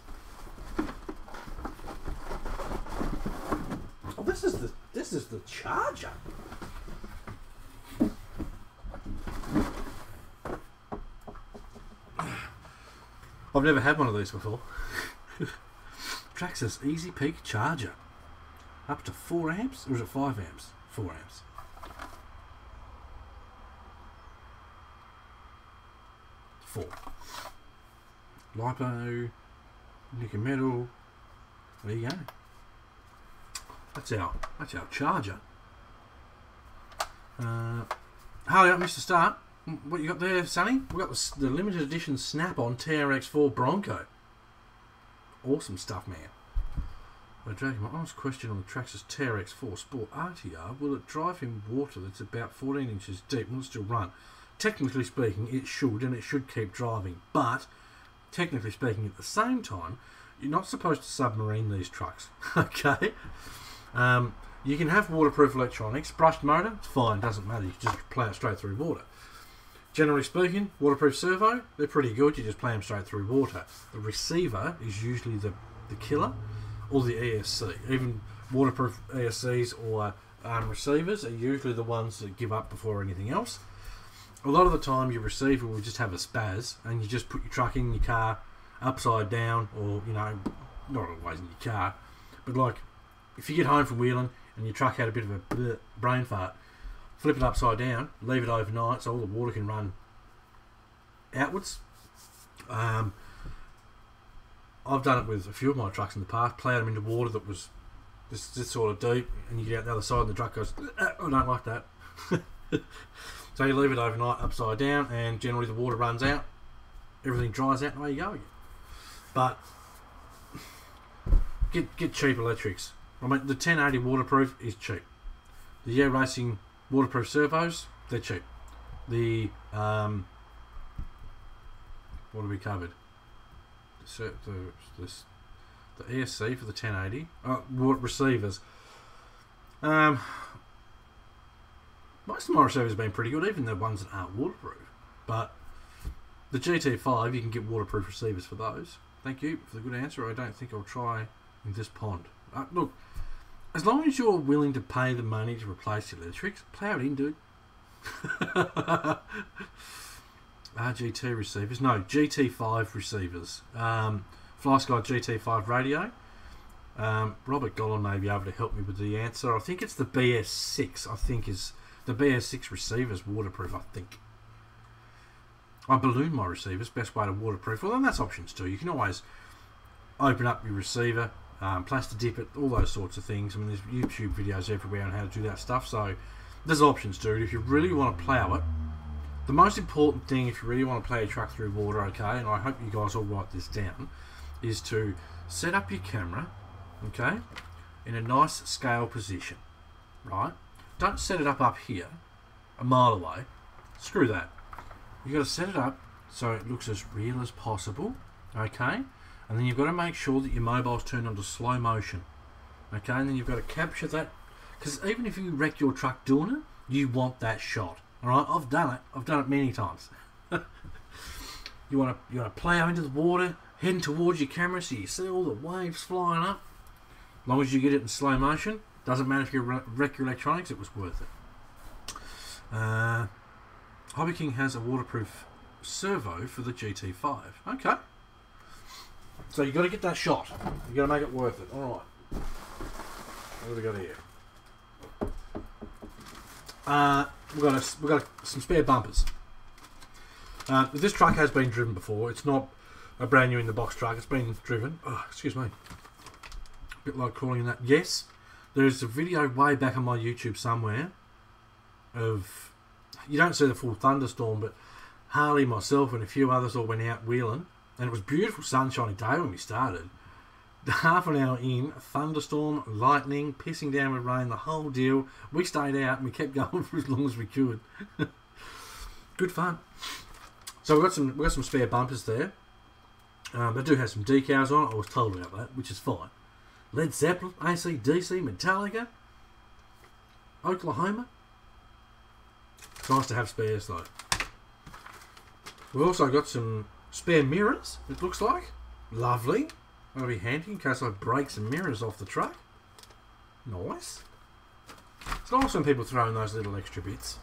A: Oh, this is the this is the charger. I've never had one of these before. Traxxas EZ-Peak Charger. Up to 4 amps? Or is it 5 amps? 4 amps. Four. Lipo, nickel metal. There you go. That's our that's our charger. Uh, Harley up, Mr. Start. What you got there, Sonny? We got the, the limited edition Snap-on TRX4 Bronco. Awesome stuff, man. We're dragging my honest question on the Traxxas TRX4 Sport RTR. Will it drive in water that's about 14 inches deep? Will it still run? Technically speaking, it should, and it should keep driving. But, technically speaking, at the same time, you're not supposed to submarine these trucks. okay? Um, you can have waterproof electronics. Brushed motor, it's fine, doesn't matter. You just play it straight through water. Generally speaking, waterproof servo, they're pretty good. You just play them straight through water. The receiver is usually the, the killer, or the ESC. Even waterproof ESCs or um, receivers are usually the ones that give up before anything else. A lot of the time, your receiver will just have a spaz, and you just put your truck in your car upside down, or you know, not always in your car, but like if you get home from wheeling and your truck had a bit of a brain fart, flip it upside down, leave it overnight so all the water can run outwards. Um, I've done it with a few of my trucks in the past, plowed them into water that was this, sort of deep, and you get out the other side and the truck goes, I don't like that. so you leave it overnight upside down, and generally the water runs out, everything dries out, and away you go again. But get get cheap electrics. I mean, the 1080 waterproof is cheap. The Yeah Racing waterproof servos, they're cheap. The um, what have we covered? The, the, the ESC for the 1080. Oh, receivers. Um, most of my receivers have been pretty good, even the ones that aren't waterproof. But the GT5, you can get waterproof receivers for those. Thank you for the good answer. I don't think I'll try in this pond. Uh, look, as long as you're willing to pay the money to replace the electrics, plow it in, dude. RGT receivers, no GT5 receivers. Um, FlySky GT5 radio. Um, Robert Gollin may be able to help me with the answer. I think it's the BS6. I think is the BS6 receivers waterproof. I think. I balloon my receivers. Best way to waterproof. Well, then that's options too. You can always open up your receiver, um, plastic dip it, all those sorts of things. I mean, there's YouTube videos everywhere on how to do that stuff. So there's options, dude. If you really want to plow it, the most important thing, if you really want to play a truck through water, okay, and I hope you guys all write this down, is to set up your camera, okay, in a nice scale position, right? Don't set it up up here, a mile away. Screw that. You've got to set it up so it looks as real as possible, okay? And then you've got to make sure that your mobile's turned onto slow motion. Okay and then you've got to capture that. Because even if you wreck your truck doing it you want that shot. All right I've done it. I've done it many times. You want to you want to plow into the water heading towards your camera so you see all the waves flying up. As long as you get it in slow motion doesn't matter if you wreck your electronics it was worth it. Uh, Hobby King has a waterproof servo for the GT5 okay so you got to get that shot. You got to make it worth it. All right. What have we got here? Uh, we've got a, we've got a, some spare bumpers. Uh, this truck has been driven before. It's not a brand new in the box truck. It's been driven. Oh, excuse me. A bit like calling that. Yes, there's a video way back on my YouTube somewhere of you don't see the full thunderstorm, but Harley, myself, and a few others all went out wheeling and it was beautiful sunshiny day when we started. Half an hour in, thunderstorm, lightning, pissing down with rain, the whole deal. We stayed out and we kept going for as long as we could. Good fun. So we've got some we've got some spare bumpers there. Um, they do have some decals on. I was told about that, which is fine. Led Zeppelin, AC/DC, Metallica, Oklahoma. It's nice to have spares though. We've also got some Spare mirrors, it looks like. Lovely. That'll be handy in case I break some mirrors off the truck. Nice. It's nice when people throw in those little extra bits.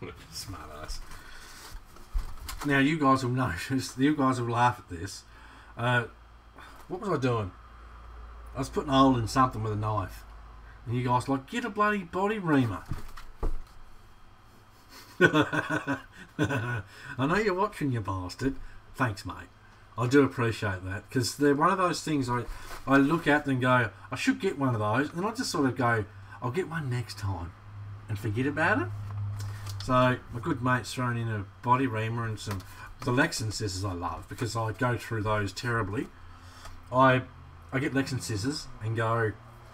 A: now you guys will notice, you guys will laugh at this. Uh, what was I doing? I was putting a hole in something with a knife. And you guys like, get a bloody body reamer. I know you're watching, you bastard. Thanks, mate. I do appreciate that because they're one of those things I, I look at and go, I should get one of those, and I just sort of go, I'll get one next time, and forget about it. So my good mate's thrown in a body reamer and some the Lexan scissors I love because I go through those terribly. I I get Lexan scissors and go,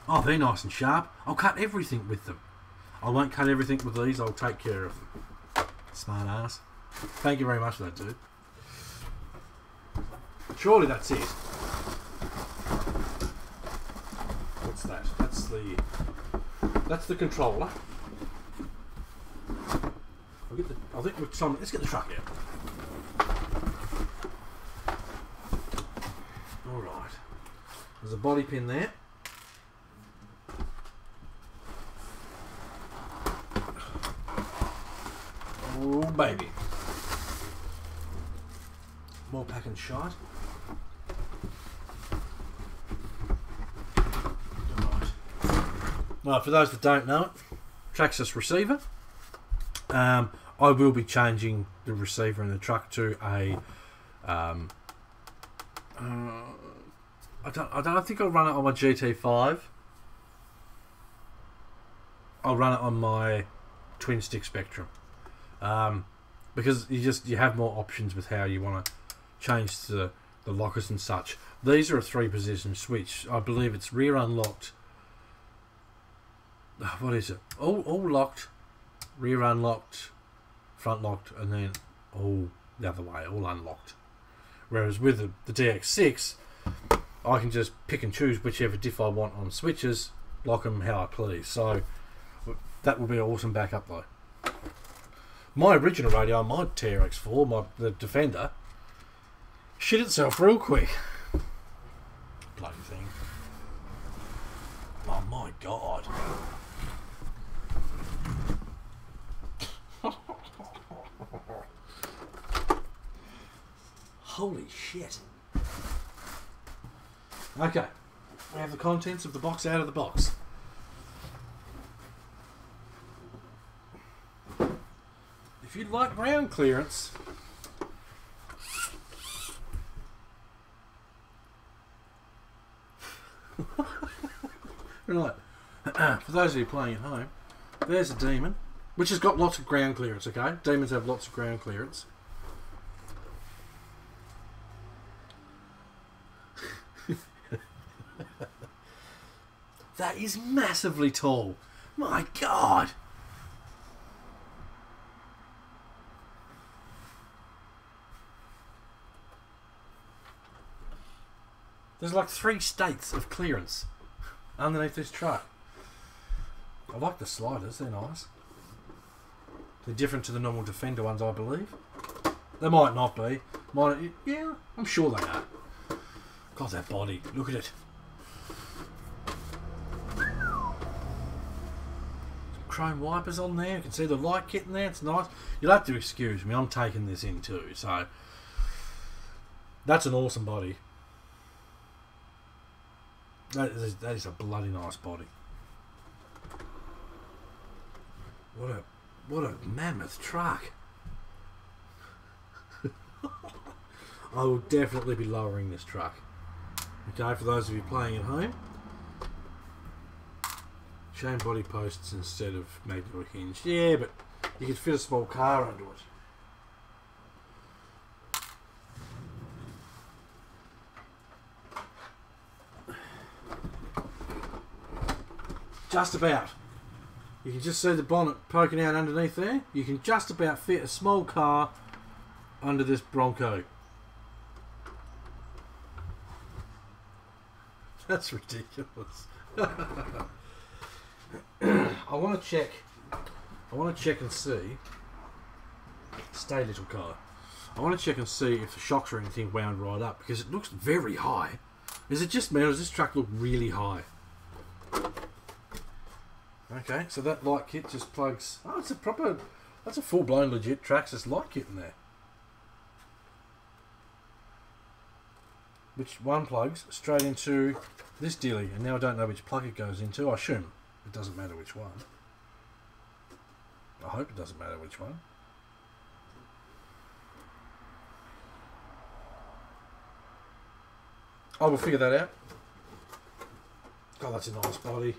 A: oh they're nice and sharp. I'll cut everything with them. I won't cut everything with these. I'll take care of them. Smart ass. Thank you very much for that, dude. Surely that's it. What's that? That's the that's the controller. I'll get the, I think we're some, let's get the truck out. Alright. There's a body pin there. Oh baby. More packing shot. Right. for those that don't know it, Traxxas receiver. Um, I will be changing the receiver in the truck to a. Um, uh, I don't. I don't think I'll run it on my GT5. I'll run it on my twin stick Spektrum, um, because you just you have more options with how you want to change the the lockers and such. These are a three position switch. I believe it's rear unlocked. What is it? All all locked rear unlocked, front locked, and then all the other way, all unlocked. Whereas with the, the DX6, I can just pick and choose whichever diff I want on switches, lock them how I please. So that will be an awesome backup though. My original radio, my TRX4, my the Defender, shit itself real quick. Bloody thing. Oh my god. Holy shit. Okay. We have the contents of the box out of the box. If you'd like ground clearance, right. For those of you playing at home, there's a demon, which has got lots of ground clearance, okay? Demons have lots of ground clearance. That is massively tall. My God. There's like three states of clearance underneath this truck. I like the sliders, they're nice. They're different to the normal Defender ones, I believe. They might not be. Might, yeah, I'm sure they are. God, that body. Look at it. chrome wipers on there. You can see the light kit in there. It's nice. You'll have to excuse me. I'm taking this in too. So that's an awesome body. That is, that is a bloody nice body. What a what a mammoth truck. I will definitely be lowering this truck. Okay, for those of you playing at home. Chain body posts instead of magnet or hinge. Yeah, but you could fit a small car under it. Just about. You can just see the bonnet poking out underneath there. You can just about fit a small car under this Bronco. That's ridiculous. I want to check. I want to check and see. Stay, little car. I want to check and see if the shocks or anything wound right up because it looks very high. Is it just me or does this truck look really high? Okay, so that light kit just plugs. Oh, it's a proper. That's a full blown legit Traxxas light kit in there. Which one plugs straight into this dilly, and now I don't know which plug it goes into. I assume it doesn't matter which one. I hope it doesn't matter which one. I will figure that out. God, that's a nice body.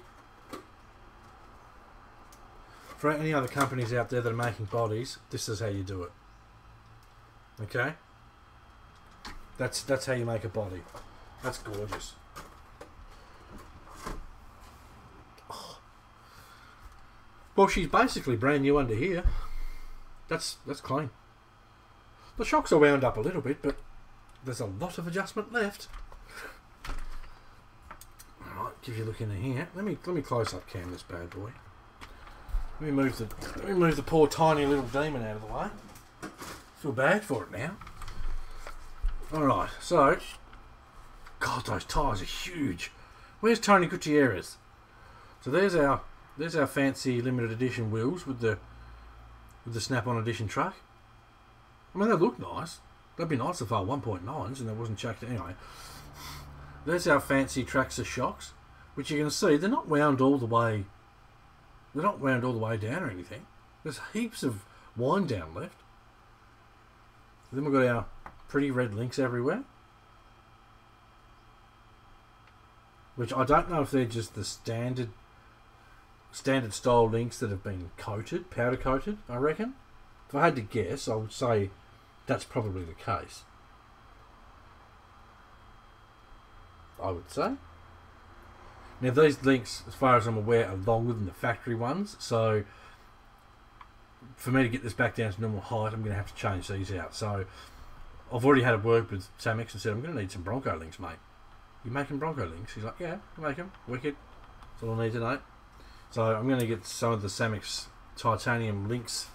A: For any other companies out there that are making bodies, this is how you do it. Okay? That's that's how you make a body. That's gorgeous. Oh. Well, she's basically brand new under here. That's that's clean. The shocks are wound up a little bit, but there's a lot of adjustment left. Alright, give you a look in here. Let me let me close up cam this bad boy. Let me move the let me move the poor tiny little demon out of the way. Feel bad for it now. Alright, so God those tyres are huge. Where's Tony Gutierrez? So there's our there's our fancy limited edition wheels with the with the snap on edition truck. I mean they look nice. They'd be nice if I were 1.9s and they wasn't chucked anyway. There's our fancy Traxxas shocks, which you can see they're not wound all the way they're not wound all the way down or anything. There's heaps of wind down left. Then we've got our pretty red links everywhere. Which I don't know if they're just the standard standard style links that have been coated, powder coated, I reckon. If I had to guess, I would say that's probably the case. I would say. Now these links, as far as I'm aware, are longer than the factory ones, so for me to get this back down to normal height, I'm going to have to change these out. So I've already had a word with Samix and said, I'm going to need some Bronco links, mate. You making Bronco links? He's like, yeah, I make them. Wicked. That's all I need to know. So I'm going to get some of the Samix titanium links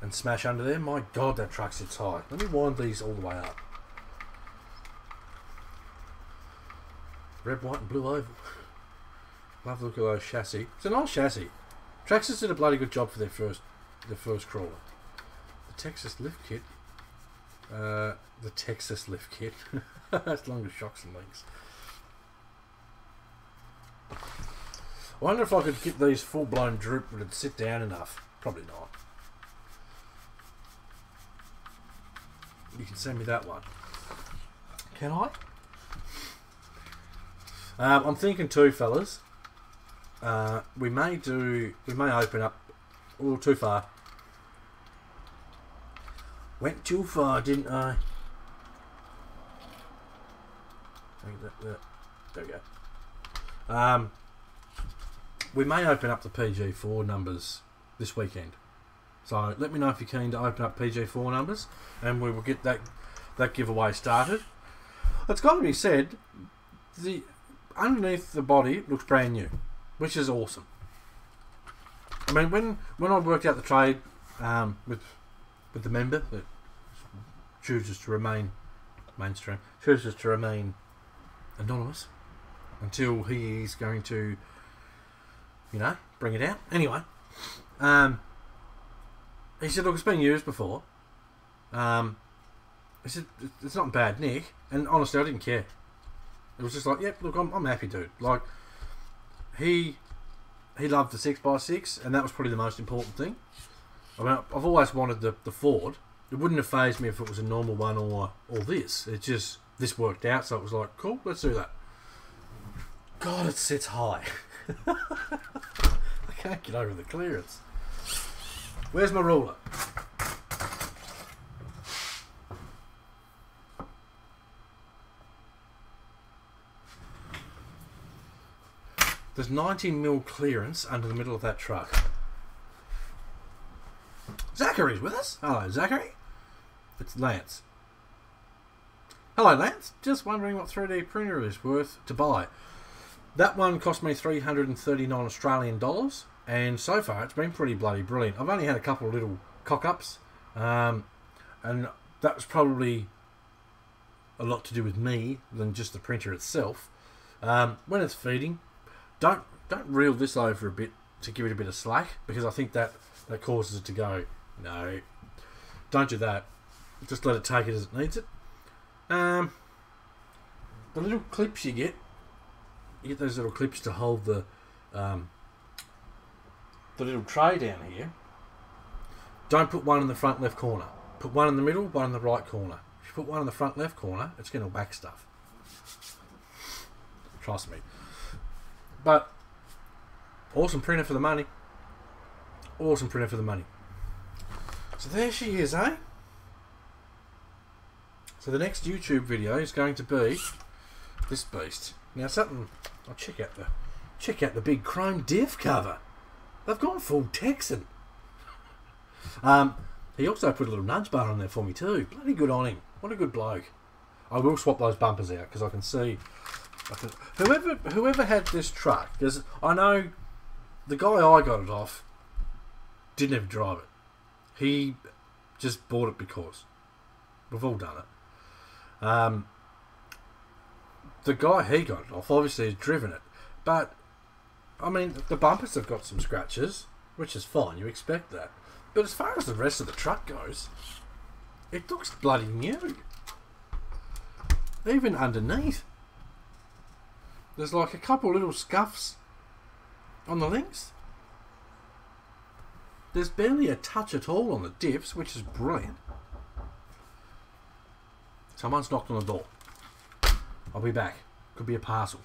A: and smash under there. My God, that truck sits high. Let me wind these all the way up. Red, white and blue oval. Love the look of those chassis. It's a nice chassis. Traxxas did a bloody good job for their first their first crawler. The Traxxas lift kit. Uh, the Traxxas lift kit. That's longer shocks and links. I wonder if I could get these full blown droop would sit down enough. Probably not. You can send me that one. Can I? Um, I'm thinking too, fellas. Uh, we may do. We may open up a little too far. Went too far, didn't I? There we go. Um, we may open up the PG4 numbers this weekend. So let me know if you're keen to open up PG4 numbers, and we will get that that giveaway started. It's got to be said, the underneath the body looks brand new which is awesome. I mean, when when I worked out the trade um, with with the member that chooses to remain mainstream, chooses to remain anonymous until he is going to, you know, bring it out. Anyway, um, he said, "Look, it's been used before." Um, he said, "It's not bad, Nick," and honestly, I didn't care. It was just like, "Yep, look, I'm, I'm happy, dude." Like he he loved the six x six, and that was probably the most important thing. I mean, I've always wanted the, the Ford. It wouldn't have phased me if it was a normal one or or this. It just this worked out, so it was like, cool, let's do that. God, it sits high. I can't get over the clearance. Where's my ruler? There's 19 mil clearance under the middle of that truck. Zachary's with us. Hello, Zachary. It's Lance. Hello, Lance. Just wondering what 3D printer is worth to buy. That one cost me 339 Australian dollars, and so far it's been pretty bloody brilliant. I've only had a couple of little cock ups, um, and that was probably a lot to do with me than just the printer itself. Um, when it's feeding, don't don't reel this over a bit to give it a bit of slack because I think that that causes it to go. No, don't do that. Just let it take it as it needs it. Um, the little clips you get, you get those little clips to hold the um, the little tray down here. Don't put one in the front left corner. Put one in the middle, one in the right corner. If you put one in the front left corner, it's going to whack stuff. Trust me. But awesome printer for the money. Awesome printer for the money. So there she is, eh? So the next YouTube video is going to be this beast. Now something I'll check out the check out the big chrome div cover. They've gone full Texan. Um, he also put a little nudge bar on there for me too. Bloody good on him. What a good bloke. I will swap those bumpers out because I can see. Whoever whoever had this truck, because I know the guy I got it off didn't ever drive it. He just bought it because we've all done it. Um, the guy he got it off obviously has driven it, but I mean the bumpers have got some scratches, which is fine. You expect that, but as far as the rest of the truck goes, it looks bloody new. Even underneath, there's like a couple little scuffs on the links. There's barely a touch at all on the dips, which is brilliant. Someone's knocked on the door. I'll be back. Could be a parcel.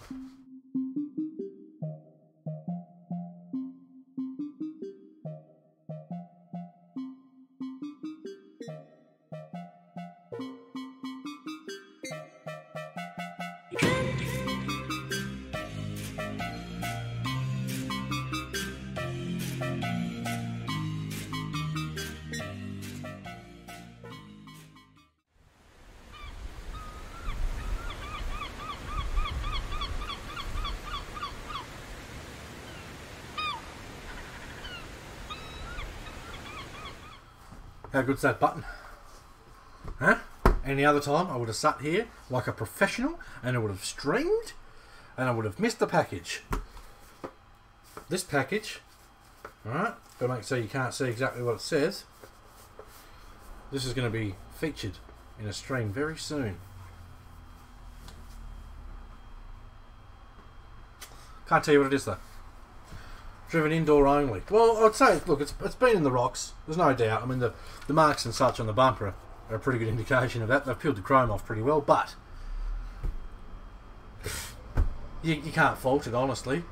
A: How good's that button? Huh? Any other time I would have sat here like a professional and I would have streamed and I would have missed the package. This package, alright, gotta make sure you can't see exactly what it says. This is going to be featured in a stream very soon. Can't tell you what it is though. Driven indoor only. Well, I'd say, look, it's, it's been in the rocks. There's no doubt. I mean, the, the marks and such on the bumper are a pretty good indication of that. They've peeled the chrome off pretty well, but you, you can't fault it, honestly.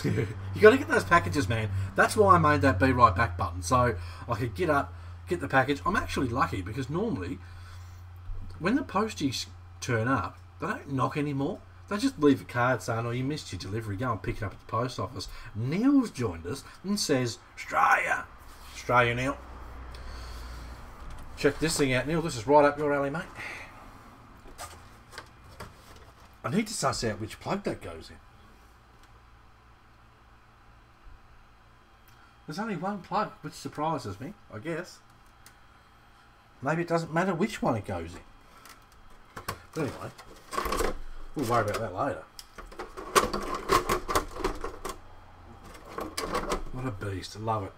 A: you got to get those packages, man. That's why I made that be right back button. So I could get up, get the package. I'm actually lucky because normally, when the posties turn up, they don't knock anymore. They just leave a card saying, oh, you missed your delivery, go and pick it up at the post office. Neil's joined us and says, Australia. Australia, Neil. Check this thing out, Neil. This is right up your alley, mate. I need to suss out which plug that goes in. There's only one plug, which surprises me, I guess. Maybe it doesn't matter which one it goes in. But anyway, We'll worry about that later. What a beast. Love it.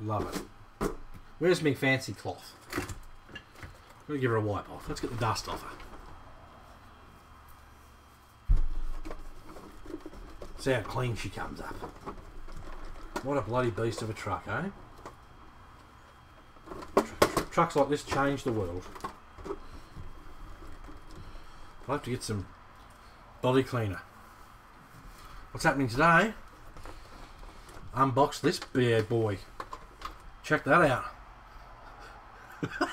A: Love it. Where's me fancy cloth? I'm going to give her a wipe off. Let's get the dust off her. See how clean she comes up. What a bloody beast of a truck, eh? Trucks like this change the world. I'll have to get some body cleaner. What's happening today? Unbox this bad boy. Check that out.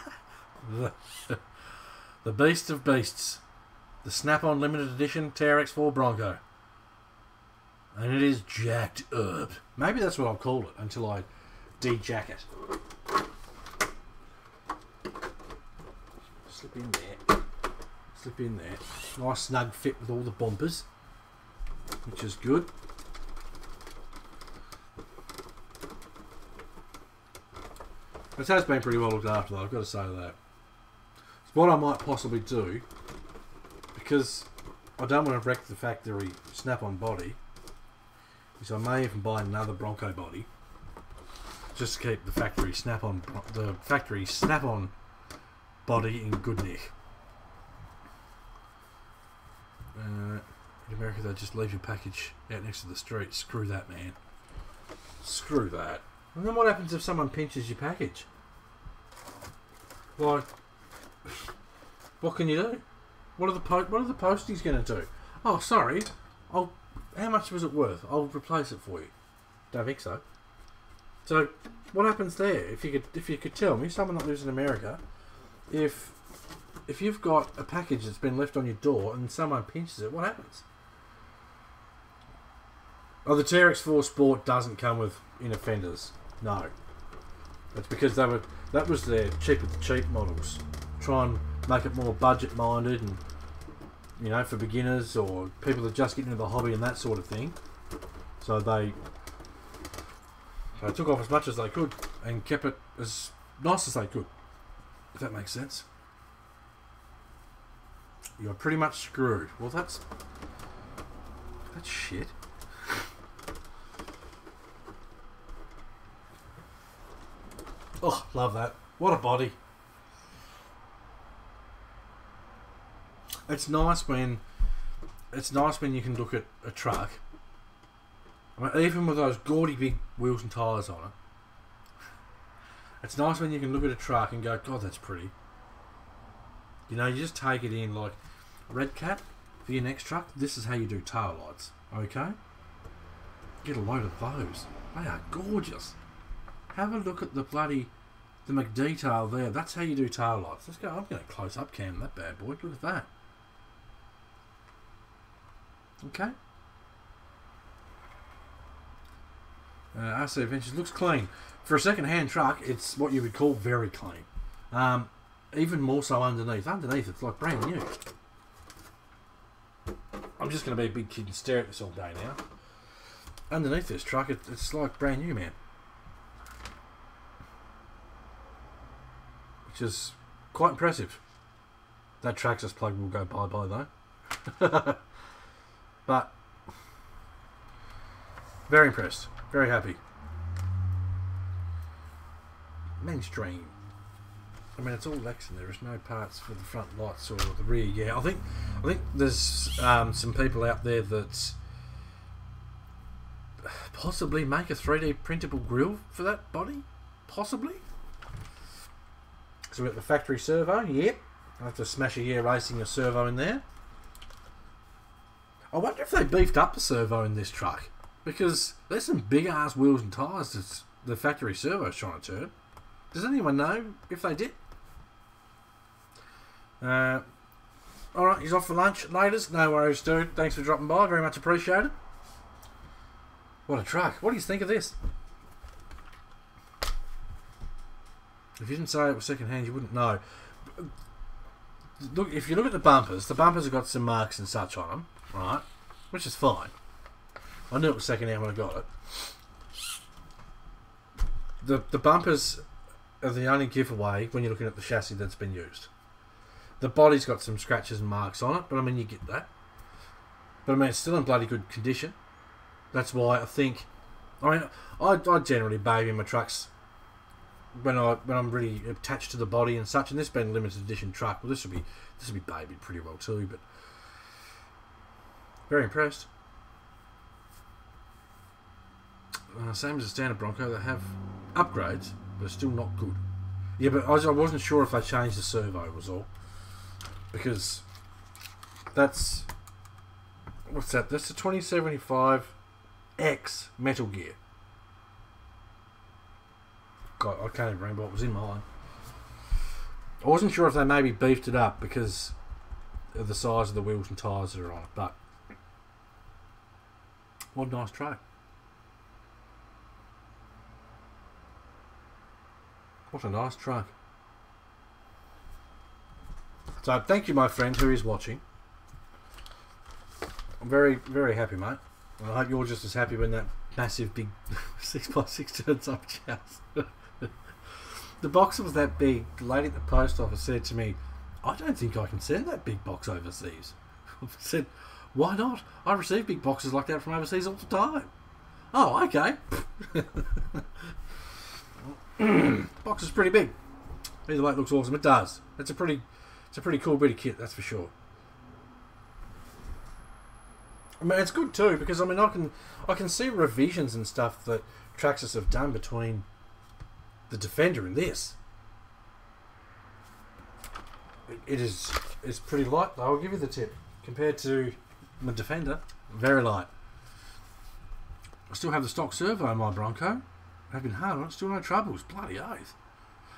A: the, the Beast of Beasts. The Snap-on Limited Edition TRX4 Bronco. And it is jacked up. Maybe that's what I'll call it until I de-jack it. Slip in there slip in there. Nice snug fit with all the bumpers, which is good. It has been pretty well looked after though, I've got to say that. So what I might possibly do, because I don't want to wreck the factory snap-on body, is I may even buy another Bronco body. just to keep the factory snap-on the factory snap-on body in good nick. Uh, America, they just leave your package out next to the street. Screw that, man. Screw that. And then what happens if someone pinches your package? Like, what can you do? What are the po- what are the posties going to do? Oh, sorry. I'll. How much was it worth? I'll replace it for you. Don't think so. So, what happens there? If you could, if you could tell me, someone that lives in America, if if you've got a package that's been left on your door and someone pinches it, what happens? Oh, the TRX4 Sport doesn't come with in offenders. No, it's because they were that was their cheap the cheap models. Try and make it more budget minded and you know for beginners or people that just get into the hobby and that sort of thing. So they they took off as much as they could and kept it as nice as they could. If that makes sense. You're pretty much screwed. Well, that's that's shit. Oh, love that. What a body. It's nice when it's nice when you can look at a truck. I mean, even with those gaudy big wheels and tyres on it. It's nice when you can look at a truck and go, God, that's pretty. You know, you just take it in like Redcat for your next truck. This is how you do tail lights, okay? Get a load of those. They are gorgeous. Have a look at the bloody the McDetail there. That's how you do tail lights. Let's go. I'm going to close up cam that bad boy. Look at that. Okay. Uh, RC Adventures looks clean. For a second-hand truck, it's what you would call very clean. Um, even more so underneath. Underneath, it's like brand new. I'm just going to be a big kid and stare at this all day now. Underneath this truck, it, it's like brand new, man. Which is quite impressive. That Traxxas plug will go bye-bye, though. but, very impressed. Very happy. Mainstream. I mean, it's all Lexan. There is no parts for the front lights or the rear. Yeah, I think I think there's um, some people out there that possibly make a 3D printable grill for that body. Possibly. So we got the factory servo. Yep. I have to smash a Yeah Racing a servo in there. I wonder if they beefed up the servo in this truck because there's some big ass wheels and tyres that the factory servo's trying to turn. Does anyone know if they did? Uh, Alright, he's off for lunch. Laters, no worries, dude. Thanks for dropping by. Very much appreciated. What a truck. What do you think of this? If you didn't say it was second hand, you wouldn't know. Look, if you look at the bumpers, the bumpers have got some marks and such on them, right? Which is fine. I knew it was second hand when I got it. The the bumpers are the only giveaway when you're looking at the chassis that's been used. The body's got some scratches and marks on it, but I mean you get that. But I mean it's still in bloody good condition. That's why I think. I mean, I, I generally baby my trucks when I when I'm really attached to the body and such. And this being limited edition truck, well, this will be this will be babied pretty well too. But very impressed. Uh, same as a standard Bronco, they have upgrades, but still not good. Yeah, but I, I wasn't sure if they changed the servo was all because that's what's that? That's the 2075 X Metal Gear. God, I can't even remember what was in mine. I wasn't sure if they maybe beefed it up because of the size of the wheels and tyres that are on it, but what a nice truck. What a nice truck. So thank you, my friend, who is watching. I'm very, very happy, mate. I hope you're just as happy when that massive, big 6x6 turns up house. the box was that big. The lady at the post office said to me, I don't think I can send that big box overseas. I said, why not? I receive big boxes like that from overseas all the time. Oh, okay. the box is pretty big. Either way, it looks awesome. It does. It's a pretty, it's a pretty cool bit of kit. That's for sure. I mean, it's good too because I mean, I can, I can see revisions and stuff that Traxxas have done between the Defender in this. It- is, it's pretty light. though, I'll give you the tip compared to my Defender. Very light. I still have the stock servo on my Bronco. I've been hard on it, still no troubles. Bloody oath.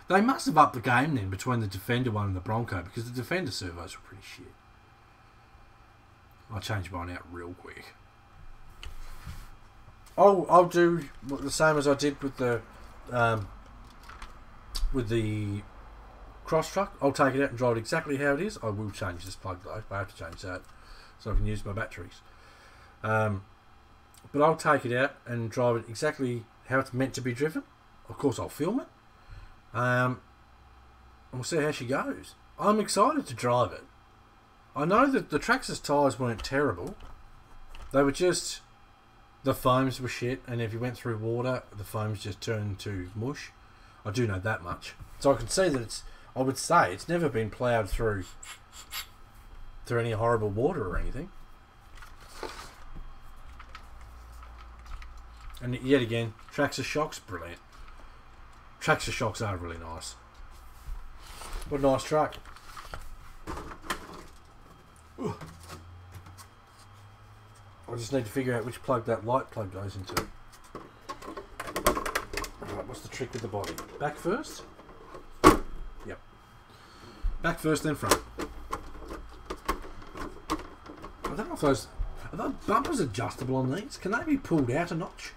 A: They must have upped the game then between the Defender one and the Bronco because the Defender servos were pretty shit. I'll change mine out real quick. I'll, I'll do the same as I did with the um, with the cross truck. I'll take it out and drive it exactly how it is. I will change this plug though. I have to change that so I can use my batteries. Um, but I'll take it out and drive it exactly how it's meant to be driven. Of course, I'll film it. Um, and we'll see how she goes. I'm excited to drive it. I know that the Traxxas tyres weren't terrible. They were just the foams were shit, and if you went through water, the foams just turned to mush. I do know that much, so I can see that it's. I would say it's never been ploughed through through any horrible water or anything. And yet again, Traxxas shocks brilliant. Traxxas shocks are really nice. What a nice truck. Ooh. I just need to figure out which plug that light plug goes into. Right, what's the trick with the body? Back first? Yep. Back first, then front. I don't know if those are those bumpers adjustable on these. Can they be pulled out a notch?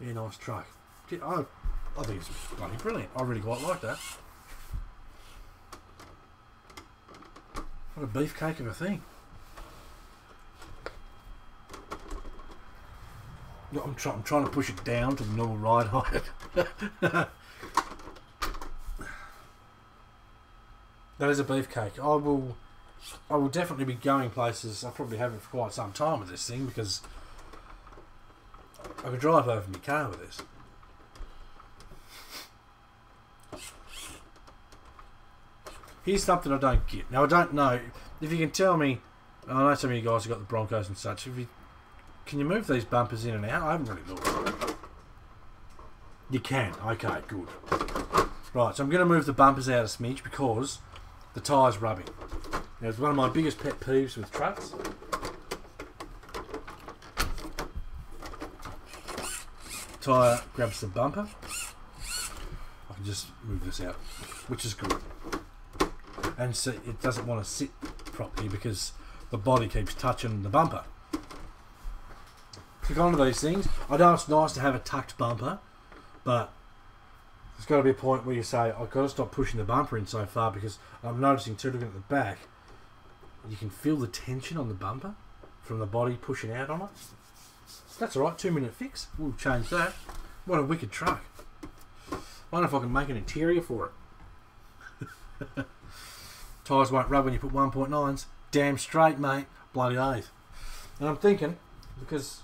A: Yeah, nice truck. I, I think it's bloody brilliant. I really quite like that. What a beefcake of a thing. I'm, try, I'm trying to push it down to the normal ride height. that is a beefcake. I will, I will definitely be going places. I probably haven't for quite some time with this thing because I could drive over my car with this. Here's something I don't get. Now I don't know if you can tell me. I know some of you guys have got the Broncos and such. If you can you move these bumpers in and out? I haven't really looked. You can. Okay, good. Right, so I'm going to move the bumpers out a smidge because the tyre's rubbing. Now, it's one of my biggest pet peeves with trucks. Tyre grabs the bumper. I can just move this out, which is good. And so it doesn't want to sit properly because the body keeps touching the bumper. Click onto these things. I know it's nice to have a tucked bumper, but there's got to be a point where you say, I've got to stop pushing the bumper in so far because I'm noticing too, looking at the back, you can feel the tension on the bumper from the body pushing out on it. That's alright, two minute fix. We'll change that. What a wicked truck. wonder if I can make an interior for it. Tyres won't rub when you put 1.9s. Damn straight, mate. Bloody oath. And I'm thinking, because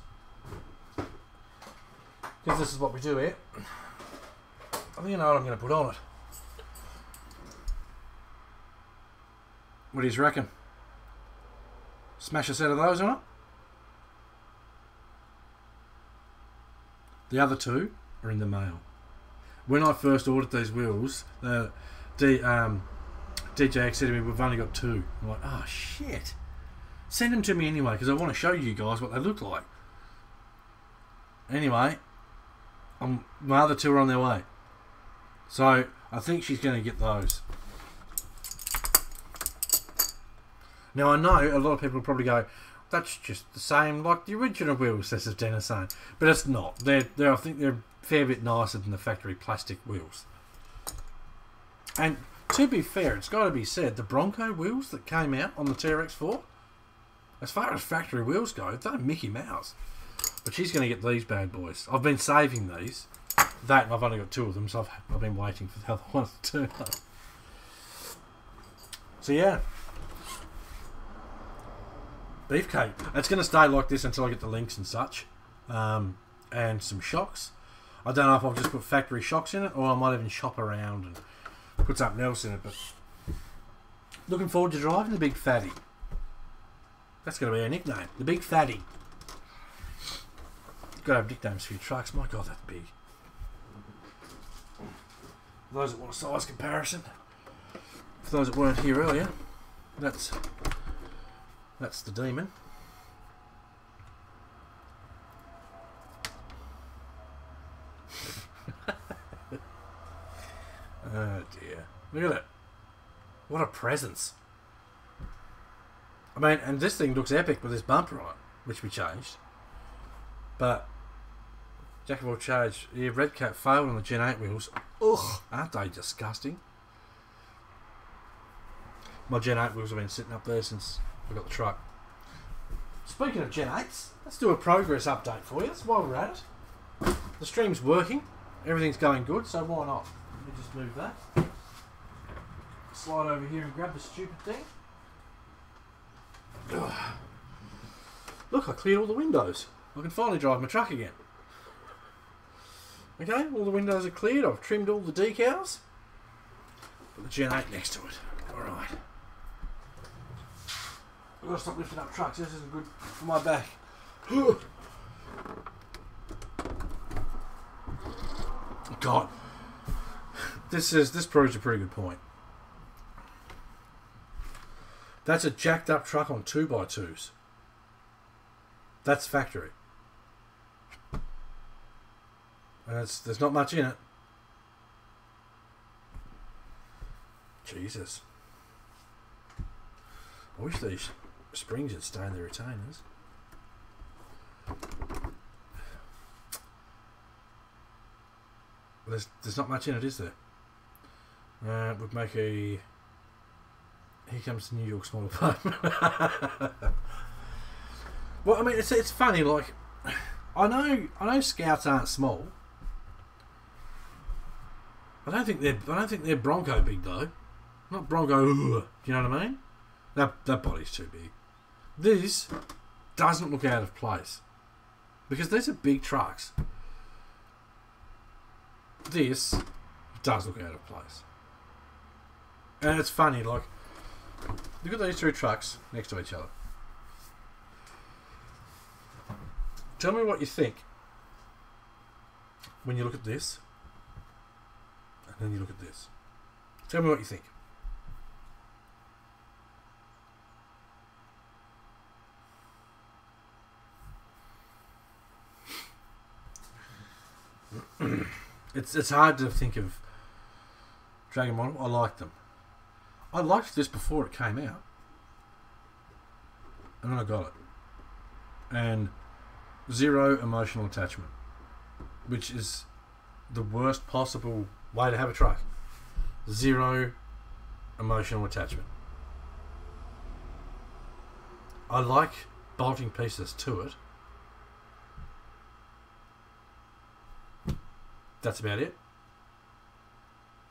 A: because this is what we do here, I think you know what I'm going to put on it. What do you reckon? Smash a set of those on it? The other two are in the mail. When I first ordered these wheels, the D, um, DJX said to me, "We've only got two. I'm like, "Oh shit! Send them to me anyway, because I want to show you guys what they look like." Anyway, my other two are on their way, so I think she's going to get those. Now I know a lot of people probably go, "That's just the same like the original wheels," says Dennis saying, but it's not. They're, they're I think they're a fair bit nicer than the factory plastic wheels. And to be fair, it's got to be said, the Bronco wheels that came out on the TRX4, as far as factory wheels go, they're Mickey Mouse. But she's going to get these bad boys. I've been saving these. That, and I've only got two of them, so I've, I've been waiting for the other ones to turn up. So yeah. Beefcake. It's going to stay like this until I get the links and such. Um, and some shocks. I don't know if I'll just put factory shocks in it or I might even shop around and put something else in it. But looking forward to driving the Big Fatty. That's going to be a nickname, the Big Fatty. Got to have nicknames for your trucks. My God, that's big. For those that want a size comparison, for those that weren't here earlier, that's that's the demon. oh dear. Look at it. What a presence. I mean, and this thing looks epic with this bumper on, it, which we changed. But, Jack of all trades, yeah, Redcat failed on the Gen 8 wheels. Ugh, aren't they disgusting? My Gen 8 wheels have been sitting up there since I got the truck. Speaking of Gen 8s, let's do a progress update for you. That's why we're at it. The stream's working, everything's going good, so why not? Let me just move that. Slide over here and grab the stupid thing. Ugh. Look, I cleared all the windows. I can finally drive my truck again. Okay, all the windows are cleared. I've trimmed all the decals. Put the Gen 8 next to it. Alright. I've got to stop lifting up trucks. This isn't good for my back. God. This is this proves a pretty good point. That's a jacked up truck on 2x2s. That's factory. And it's, there's not much in it. Jesus. I wish these springs had stay in the retainers. There's, there's not much in it, is there? Uh, would make a. Here comes the New York small pipe. well, I mean, it's it's funny. Like, I know I know Scouts aren't small. I don't think they're I don't think they're Bronco big though. Not Bronco. Do you know what I mean? That that body's too big. This doesn't look out of place because these are big trucks. This does look out of place, and it's funny. Like, look at these two trucks next to each other. Tell me what you think when you look at this, and then you look at this. Tell me what you think. it's it's hard to think of Dragon Model. I like them. I liked this before it came out, and I got it, and zero emotional attachment, which is the worst possible way to have a truck. Zero emotional attachment. I like bolting pieces to it. That's about it.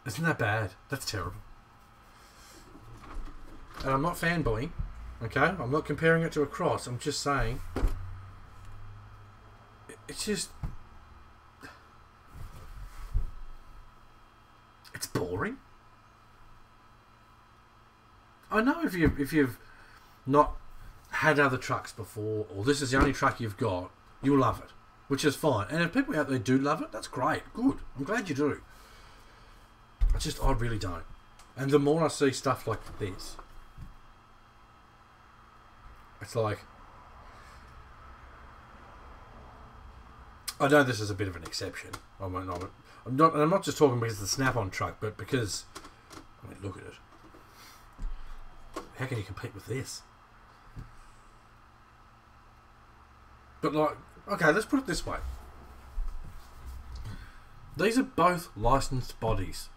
A: Isn't that bad? That's terrible. And I'm not fanboying, okay? I'm not comparing it to a cross. I'm just saying. It's just. It's boring. I know if you if you've not had other trucks before, or this is the only truck you've got, you'll love it which is fine. And if people out there do love it, that's great. Good. I'm glad you do. I just, I really don't. And the more I see stuff like this, it's like, I know this is a bit of an exception. I mean, I'm not, I'm not just talking because of the snap-on truck, but because, I mean, look at it. How can you compete with this? But like, Okay, let's put it this way. These are both licensed bodies.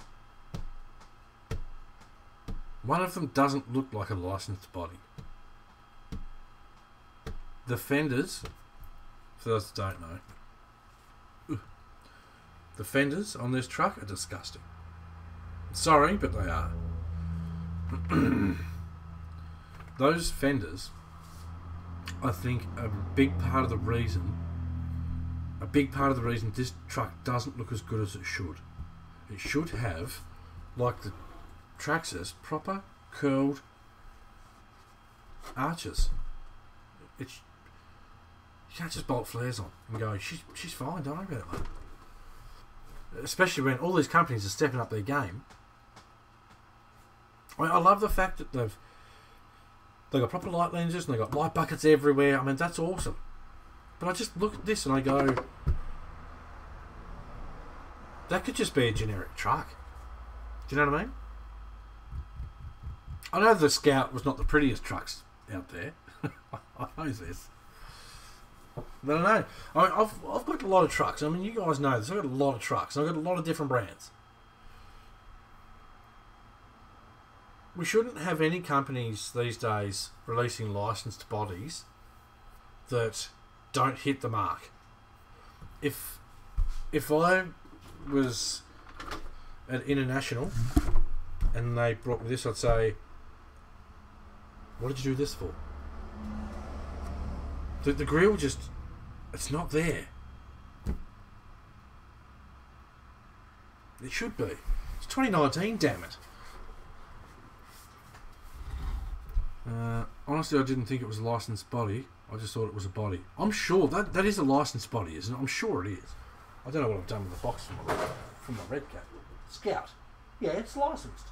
A: One of them doesn't look like a licensed body. The fenders, for those that don't know, the fenders on this truck are disgusting. Sorry, but they are. those fenders I think a big part of the reason a big part of the reason this truck doesn't look as good as it should. It should have, like the Traxxas, proper curled arches. It's you can't just bolt flares on and go, she's she's fine, don't worry about it, mate. Especially when all these companies are stepping up their game. I, I love the fact that they've they've got proper light lenses and they've got light buckets everywhere. I mean, that's awesome. But I just look at this and I go, that could just be a generic truck. Do you know what I mean? I know the Scout was not the prettiest trucks out there. I know this. But I know. I mean, I've, I've got a lot of trucks. I mean, you guys know this. I've got a lot of trucks. I've got a lot of different brands. We shouldn't have any companies these days releasing licensed bodies that don't hit the mark. If if I was at international and they brought me this, I'd say, "What did you do this for?" The, the grill just it's not there. It should be. It's 2019, damn it. Uh, honestly, I didn't think it was a licensed body. I just thought it was a body. I'm sure that that is a licensed body, isn't it? I'm sure it is. I don't know what I've done with the box from my, from my Redcat. Scout. Yeah, it's licensed.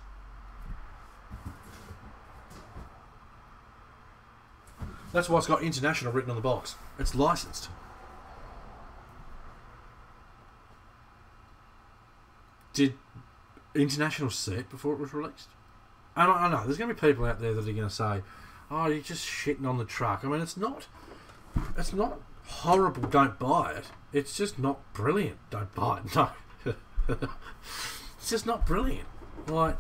A: That's why it's got international written on the box. It's licensed. Did international see it before it was released? I know, I know there's going to be people out there that are going to say, "Oh, you're just shitting on the truck." I mean, it's not. It's not horrible. Don't buy it. It's just not brilliant. Don't buy it. No, it's just not brilliant. Like,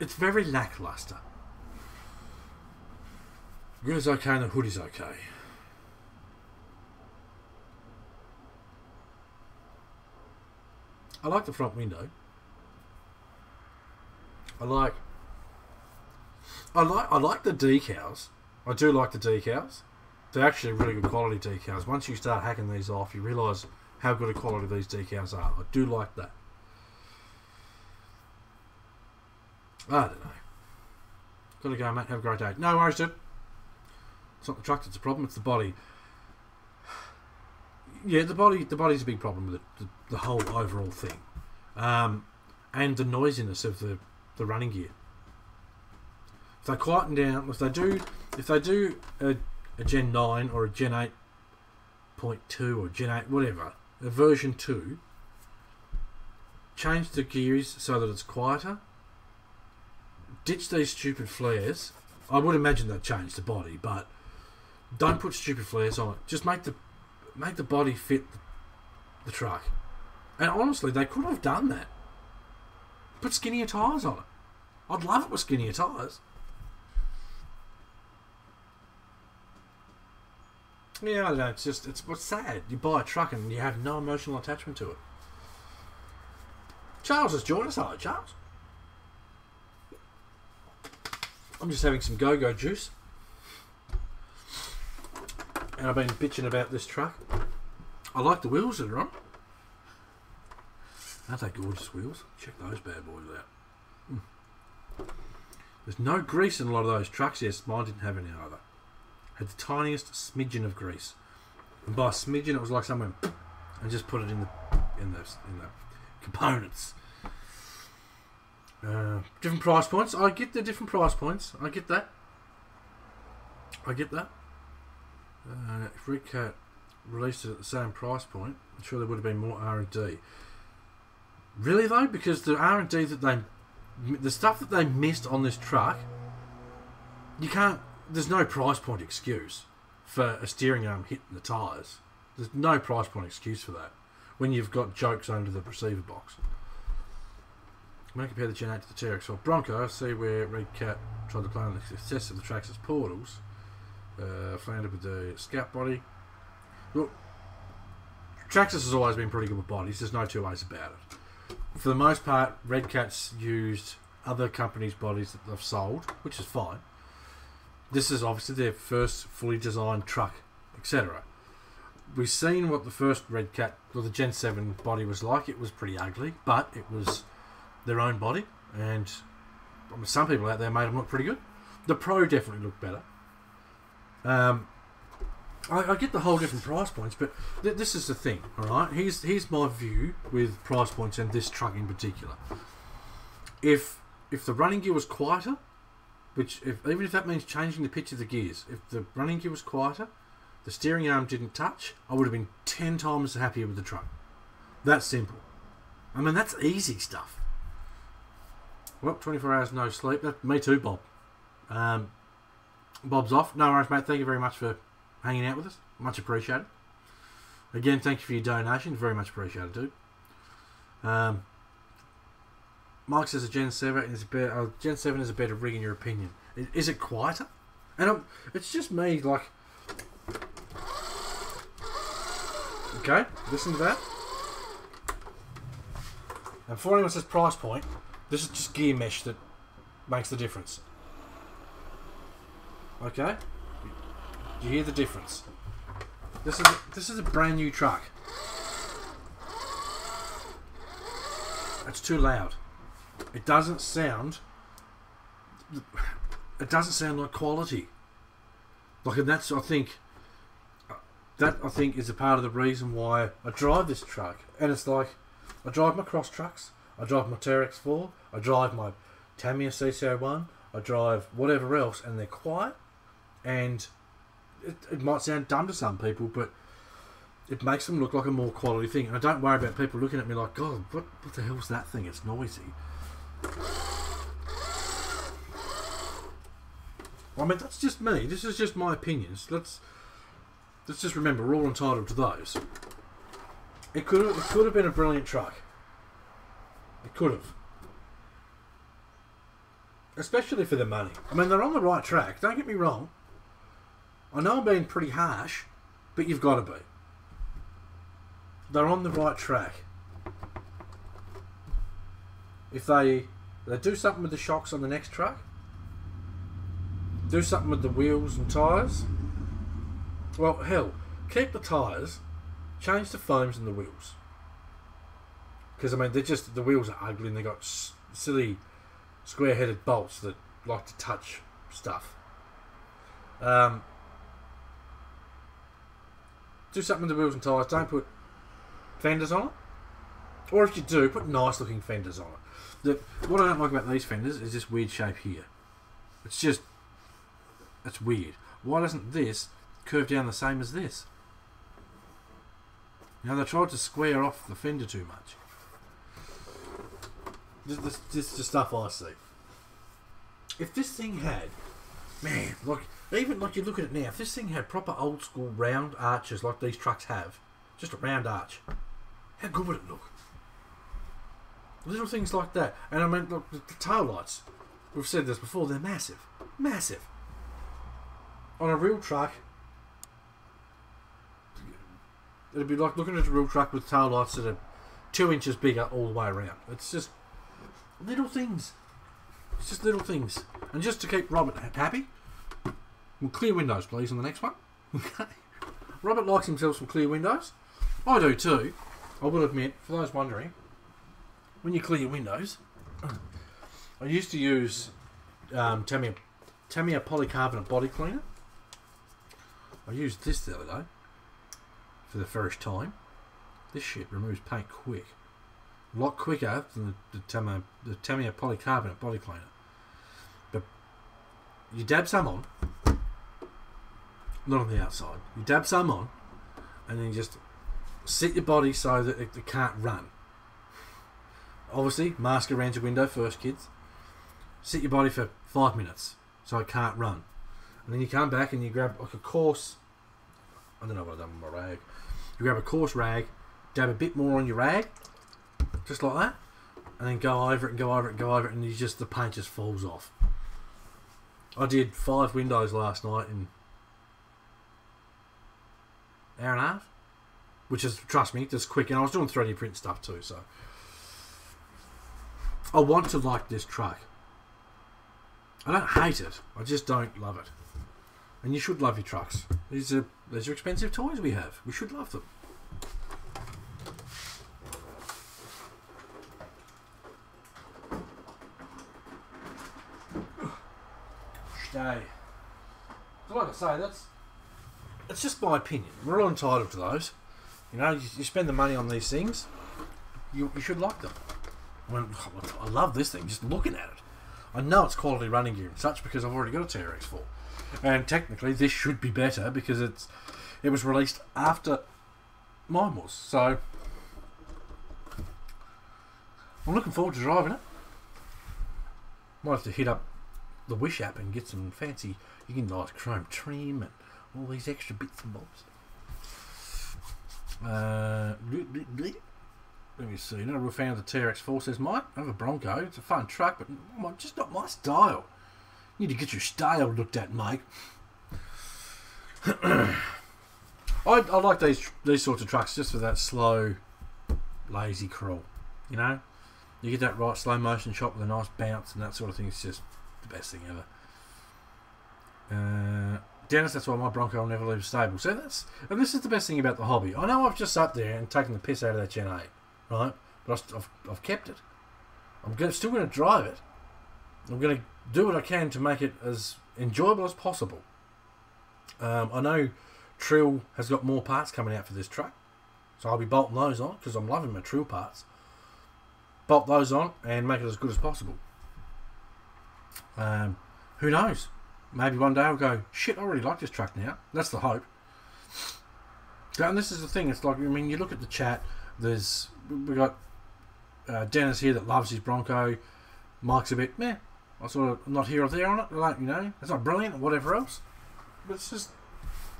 A: it's very lackluster. Grill's okay and the hood is okay. I like the front window. I like I like I like the decals. I do like the decals. They're actually really good quality decals. Once you start hacking these off, you realise how good a quality these decals are. I do like that. I don't know. Gotta go, mate. Have a great day. No worries, dude. It's not the truck that's a problem, it's the body. Yeah, the body the body's a big problem with it, the, the whole overall thing. Um, and the noisiness of the, the running gear. If they quieten down, if they do if they do a, a Gen 9 or a Gen 8.2 or Gen 8, whatever, a version 2, change the gears so that it's quieter, ditch these stupid flares. I would imagine they'd change the body, but don't put stupid flares on it. Just make the make the body fit the, the truck. And honestly, they could have done that. Put skinnier tyres on it. I'd love it with skinnier tyres. Yeah, I know. It's just it's what's sad. You buy a truck and you have no emotional attachment to it. Charles has joined us. Hello, Charles. I'm just having some go-go juice and I've been bitching about this truck. I like the wheels that are on. Aren't they gorgeous wheels? Check those bad boys out. Mm. There's no grease in a lot of those trucks. Yes, mine didn't have any either. Had the tiniest smidgen of grease. And by smidgen, it was like someone and just put it in the in the in the components. Uh, different price points. I get the different price points. I get that. I get that. Uh, if Redcat released it at the same price point, I'm sure there would have been more R and D. Really though, because the R and D that they, the stuff that they missed on this truck, you can't. There's no price point excuse for a steering arm hitting the tyres. There's no price point excuse for that when you've got jokes under the receiver box. Going to compare the Gen 8 to the TRX4 Bronco. I see where Redcat tried to plan on the success of the Traxxas Portals uh, landed with the scout body. Look, Traxxas has always been pretty good with bodies. There's no two ways about it. For the most part, Redcat's used other companies' bodies that they've sold, which is fine. This is obviously their first fully designed truck, etc. we've seen what the first Redcat or the Gen Seven body was like. It was pretty ugly, but it was their own body, and some people out there made them look pretty good. The Pro definitely looked better. Um, I, I get the whole different price points, but th- this is the thing, all right? Here's here's my view with price points and this truck in particular. If if the running gear was quieter, which if, even if that means changing the pitch of the gears, if the running gear was quieter, the steering arm didn't touch, I would have been ten times happier with the truck. That's simple. I mean, that's easy stuff. Well, 24 hours no sleep. That, me too, Bob. Um, Bob's off. No worries, mate. Thank you very much for hanging out with us. Much appreciated. Again, thank you for your donation. Very much appreciated, dude. Um, Mike says a Gen Seven is a better. Uh, Gen Seven is a better rig in your opinion. Is, is it quieter? And I'm, it's just me. Like, okay, listen to that. And for anyone says price point, this is just gear mesh that makes the difference. Okay, you hear the difference. This is this is a brand new truck. It's too loud. It doesn't sound. It doesn't sound like quality. Like, and that's I think. That I think is a part of the reason why I drive this truck. And it's like, I drive my cross trucks. I drive my TRX4. I drive my Tamiya CC01. I drive whatever else, and they're quiet. And it, it might sound dumb to some people, but it makes them look like a more quality thing. And I don't worry about people looking at me like, God, what, what the hell's that thing? It's noisy. I mean, that's just me. This is just my opinions. Let's let's just remember we're all entitled to those. It could have, it could have been a brilliant truck. It could have. Especially for the money. I mean, they're on the right track. Don't get me wrong. I know I'm being pretty harsh, but you've got to be. They're on the right track. If they they do something with the shocks on the next truck, do something with the wheels and tyres. Well, hell, keep the tyres, change the foams and the wheels. Because I mean, they're just the wheels are ugly and they got silly square-headed bolts that like to touch stuff. Um, do something with the wheels and tyres. Don't put fenders on it. Or if you do, put nice looking fenders on it. The, what I don't like about these fenders is this weird shape here. It's just, it's weird. Why doesn't this curve down the same as this? Now they tried to square off the fender too much. This, this, this is the stuff I see. If this thing had, man, like even like you look at it now, if this thing had proper old school round arches like these trucks have, just a round arch, how good would it look? Little things like that. And I mean, look, the, tail lights, we've said this before, they're massive. Massive. On a real truck, it'd be like looking at a real truck with tail lights that are two inches bigger all the way around. It's just little things. It's just little things. And just to keep Robert happy, we'll clear windows, please, on the next one. Okay. Robert likes himself some clear windows. I do too. I will admit, for those wondering, when you clear your windows, I used to use um, Tamiya, Tamiya polycarbonate body cleaner. I used this the other day for the first time. This shit removes paint quick. A lot quicker than the, the, Tamiya, the Tamiya polycarbonate body cleaner. But you dab some on, not on the outside. You dab some on, and then you just sit your body so that it, it can't run. Obviously, mask around your window first, kids. Sit your body for five minutes so it can't run. And then you come back and you grab like a coarse, I don't know what I've done with my rag. You grab a coarse rag, dab a bit more on your rag, just like that, and then go over it and go over it and go over it, and you just the paint just falls off. I did five windows last night in hour and a half, which is trust me, just quick. And I was doing 3D print stuff too, so I want to like this truck. I don't hate it. I just don't love it. And you should love your trucks. These are these are expensive toys we have. We should love them. Stay. So like I say, that's it's just my opinion. We're all entitled to those. You know, you, you spend the money on these things, you, you should like them. I, I love this thing, just looking at it. I know it's quality running gear and such because I've already got a TRX4. And technically, this should be better because it's it was released after mine was. So, I'm looking forward to driving it. Might have to hit up the Wish app and get some fancy, you can nice chrome trim and all these extra bits and bobs. Uh, let me see. Not a real fan of the TRX4, says Mike. I have a Bronco. It's a fun truck, but just not my style. You need to get your style looked at, Mike. I, I like these these sorts of trucks just for that slow, lazy crawl. You know, you get that right slow motion shot with a nice bounce and that sort of thing. It's just the best thing ever. Uh, Dennis, that's why my Bronco will never leave stable. So that's and this is the best thing about the hobby. I know I've just sat there and taken the piss out of that Gen 8, right? But I've, I've kept it. I'm gonna, still going to drive it. I'm going to do what I can to make it as enjoyable as possible. Um, I know Treal has got more parts coming out for this truck, so I'll be bolting those on because I'm loving my Treal parts. Bolt those on and make it as good as possible. Um, who knows? Maybe one day I'll go, shit, I really like this truck now. That's the hope. And this is the thing, it's like, I mean, you look at the chat, there's, we got uh, Dennis here that loves his Bronco. Mike's a bit, meh, I sort of not here or there on it. Like you know, it's not brilliant or whatever else. But it's just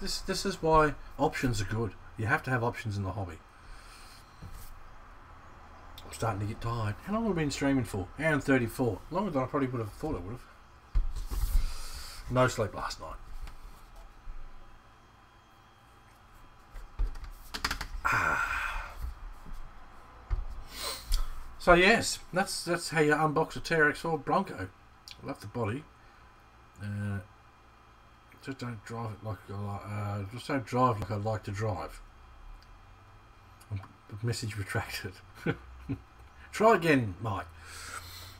A: this. This is why options are good. You have to have options in the hobby. I'm starting to get tired. How long have we been streaming for? And 34. Longer than I probably would have thought I would have. No sleep last night. Ah. So yes, that's that's how you unbox a TRX4 Bronco. Love the body. Uh, just don't drive it like uh, just don't drive like I like to drive. Message retracted. Try again, Mike.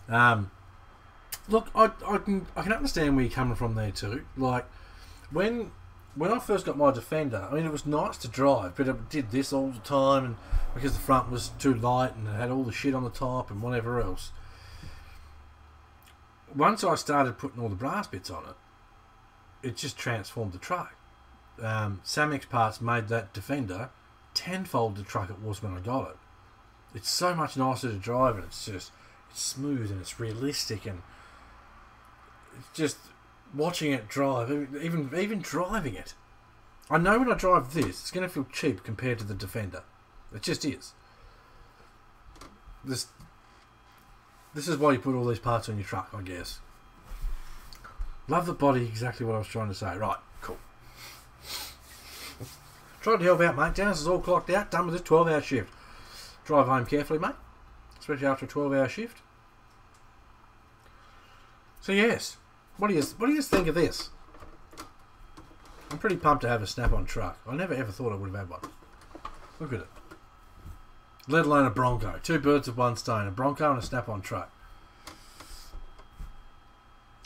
A: Um, look, I, I can I can understand where you're coming from there too. Like when when I first got my Defender, I mean, it was nice to drive, but it did this all the time, and because the front was too light and it had all the shit on the top and whatever else. Once I started putting all the brass bits on it, it just transformed the truck. Um, Samix parts made that Defender tenfold the truck it was when I got it. It's so much nicer to drive, and it's just it's smooth and it's realistic, and just watching it drive, even even driving it. I know when I drive this, it's going to feel cheap compared to the Defender. It just is. This this is why you put all these parts on your truck, I guess. Love the body, exactly what I was trying to say. Right, cool. Tried to help out, mate. Dennis is all clocked out, done with this 12 hour shift. Drive home carefully, mate. Especially after a 12 hour shift. So, yes, what do you what do you think of this? I'm pretty pumped to have a snap-on truck. I never ever thought I would have had one. Look at it. Let alone a Bronco. Two birds with one stone. A Bronco and a snap-on truck.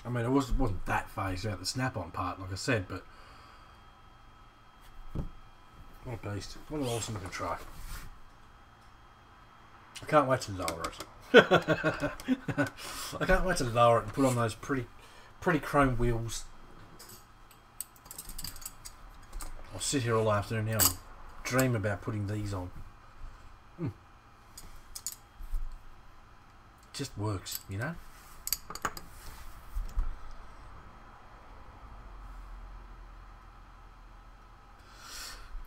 A: I mean, it wasn't, wasn't that phased about the snap-on part, like I said, but... What a beast. What an awesome looking truck. I can't wait to lower it. I can't wait to lower it and put on those pretty pretty chrome wheels. I'll sit here all afternoon now and dream about putting these on. Mm. Just works, you know?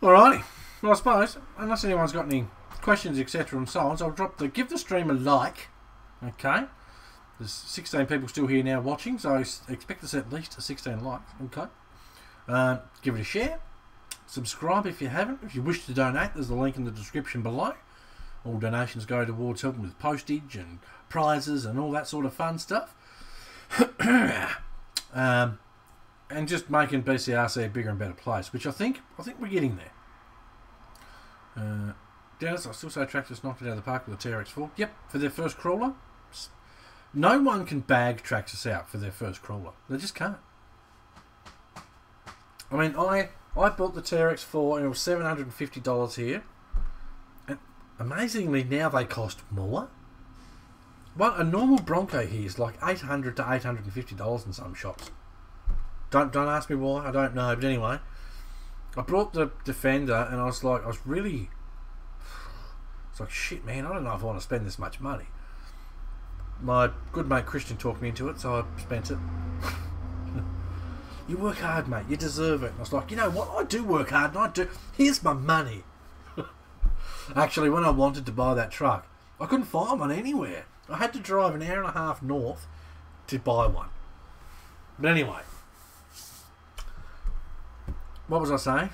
A: Alrighty. Well, I suppose, unless anyone's got any questions, etc., and so on, so I'll drop the give the stream a like. Okay. There's 16 people still here now watching, so expect see at least 16 likes. Okay. Uh, give it a share. Subscribe if you haven't. If you wish to donate, there's a link in the description below. All donations go towards helping with postage and prizes and all that sort of fun stuff. um, and just making BCRC a bigger and better place, which I think I think we're getting there. Uh, Dennis, I still say Traxxas knocked it out of the park with the TRX4. Yep, for their first crawler. No one can bag Traxxas out for their first crawler. They just can't. I mean, I I bought the TRX4 and it was seven hundred and fifty dollars here, and amazingly now they cost more. Well, a normal Bronco here is like eight hundred to eight hundred and fifty dollars in some shops. Don't don't ask me why. I don't know. But anyway, I brought the Defender, and I was like, I was really. It's like shit, man. I don't know if I want to spend this much money. My good mate Christian talked me into it, so I spent it. you work hard, mate. You deserve it. And I was like, you know what? I do work hard, and I do. Here's my money. Actually, when I wanted to buy that truck, I couldn't find one anywhere. I had to drive an hour and a half north to buy one. But anyway, what was I saying?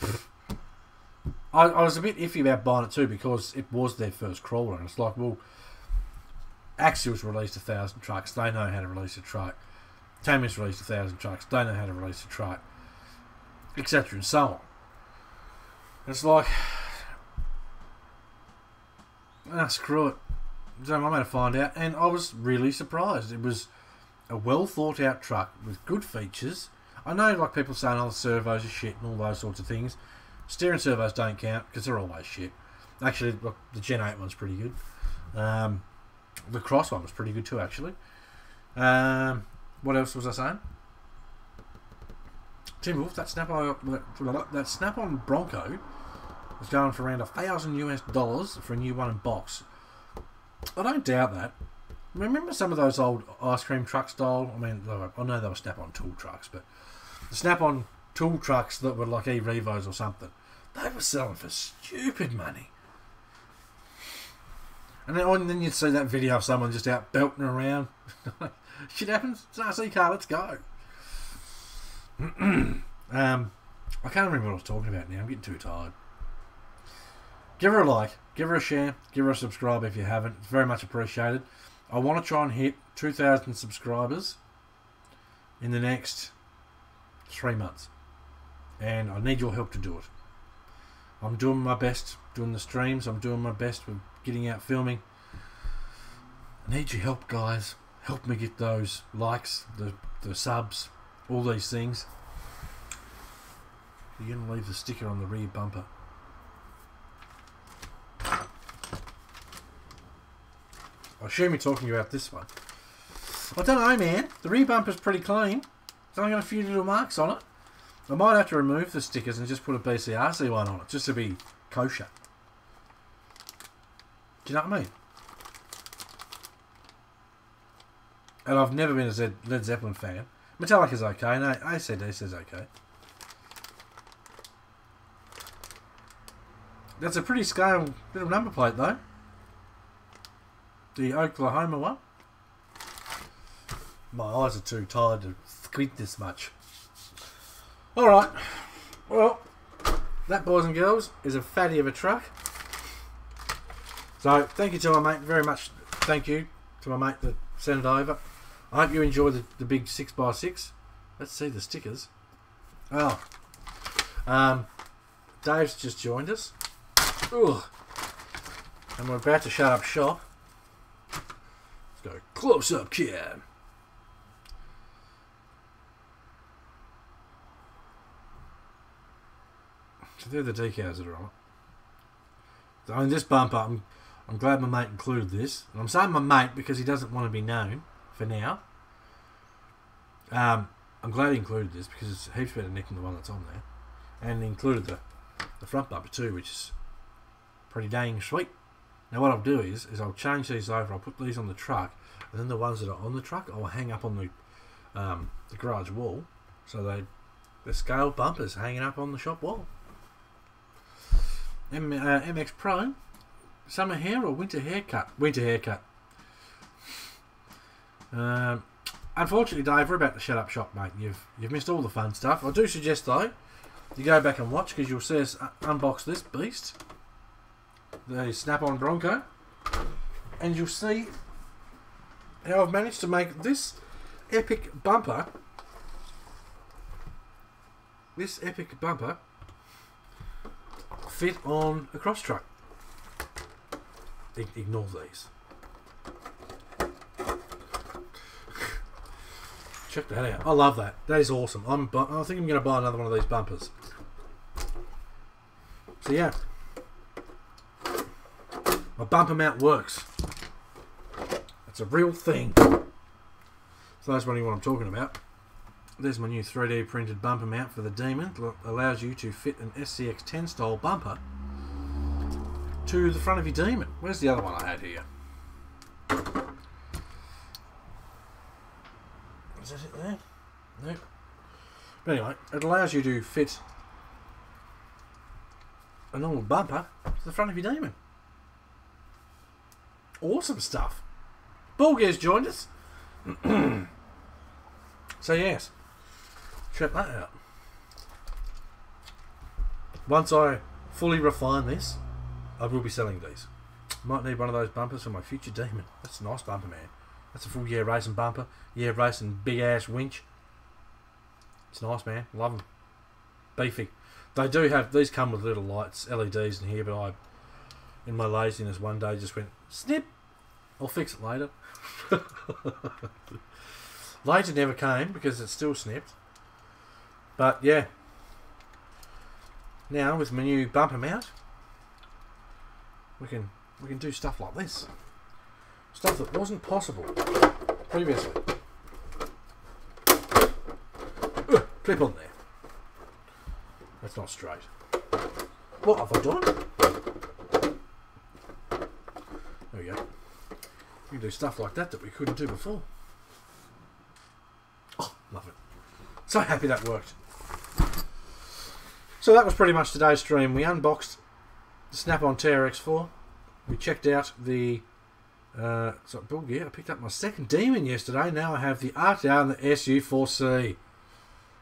A: I, I was a bit iffy about buying it too because it was their first crawler, and it's like, well, Axial's released a thousand trucks; they know how to release a truck. Tamiya's released a thousand trucks; they know how to release a truck, etc., and so on. It's like, ah, screw it. So I'm going to find out, and I was really surprised. It was a well thought out truck with good features. I know, like people saying, "Oh, the servos are shit" and all those sorts of things. Steering servos don't count because they're always shit. Actually, the Gen 8 one's pretty good. Um, the Cross one was pretty good too, actually. Um, what else was I saying? Tim Wolf, that snap on that snap on Bronco was going for around a thousand US dollars for a new one in box. I don't doubt that. Remember some of those old ice cream truck style? I mean, I know they were snap on tool trucks, but the snap on tool trucks that were like E Revos or something, they were selling for stupid money. And then, and then you'd see that video of someone just out belting around. Shit happens. It's an RC car. Let's go. um, I can't remember what I was talking about now. I'm getting too tired. Give her a like. Give her a share. Give her a subscribe if you haven't. It's very much appreciated. I want to try and hit 2,000 subscribers in the next three months. And I need your help to do it. I'm doing my best doing the streams. I'm doing my best with getting out filming. I need your help, guys. Help me get those likes, the, the subs, all these things. You're going to leave the sticker on the rear bumper. I assume you're talking about this one. I don't know, man. The rear bumper's pretty clean. It's only got a few little marks on it. I might have to remove the stickers and just put a BCRC one on it, just to be kosher. Do you know what I mean? And I've never been a Led Zeppelin fan. Metallica's okay, and no, ACDC's okay. That's a pretty scale of number plate though. The Oklahoma one. My eyes are too tired to squint this much. Alright. Well, that, boys and girls, is a fatty of a truck. So, thank you to my mate, very much thank you to my mate that sent it over. I hope you enjoy the, the big 6x6. Let's see the stickers. Oh. Um, Dave's just joined us. Ugh. And we're about to shut up shop. Let's go close up cam. So they're the decals that are on it. I mean, this bumper, I'm, I'm glad my mate included this. And I'm saying my mate because he doesn't want to be known for now. Um, I'm glad he included this because it's heaps better nick than the one that's on there. And included the, the front bumper too, which is pretty dang sweet. Now what I'll do is, is I'll change these over, I'll put these on the truck, and then the ones that are on the truck I'll hang up on the, um, the garage wall, so they, the scale bumpers hanging up on the shop wall. M, uh, MX Pro, summer hair or winter haircut? Winter haircut. Um, unfortunately, Dave, we're about to shut up shop, mate. You've you've missed all the fun stuff. I do suggest though, you go back and watch because you'll see us unbox this beast, the Snap-on Bronco, and you'll see how I've managed to make this epic bumper this epic bumper fit on a cross truck. Ignore these. Check that out. I love that. That is awesome. I'm. I think I'm going to buy another one of these bumpers. So yeah, my bumper mount works. It's a real thing. So that's wondering what I'm talking about. There's my new 3D printed bumper mount for the Demon. It allows you to fit an SCX10 style bumper to the front of your Demon. Where's the other one I had here? Is that it there? No. But anyway, it allows you to fit a normal bumper to the front of your Demon. Awesome stuff. Bulgar's joined us. so yes, check that out. Once I fully refine this, I will be selling these. Might need one of those bumpers for my future Demon. That's a nice bumper, man. That's a full Yeah Racing bumper. Yeah Racing big ass winch. It's nice, man. Love them. Beefy. They do have these come with little lights, LEDs in here, but I, in my laziness, one day just went snip. I'll fix it later. later never came because it's still snipped. But yeah. Now with my new bumper mount, we can we can do stuff like this. Stuff that wasn't possible previously. Ugh, clip on there. That's not straight. What have I done? There we go. We can do stuff like that that we couldn't do before. Oh, love it. So happy that worked. So that was pretty much today's stream. We unboxed the Snap-on TRX4. We checked out the uh, so Bill Gear, I picked up my second Demon yesterday. Now I have the RTR and the SU4C.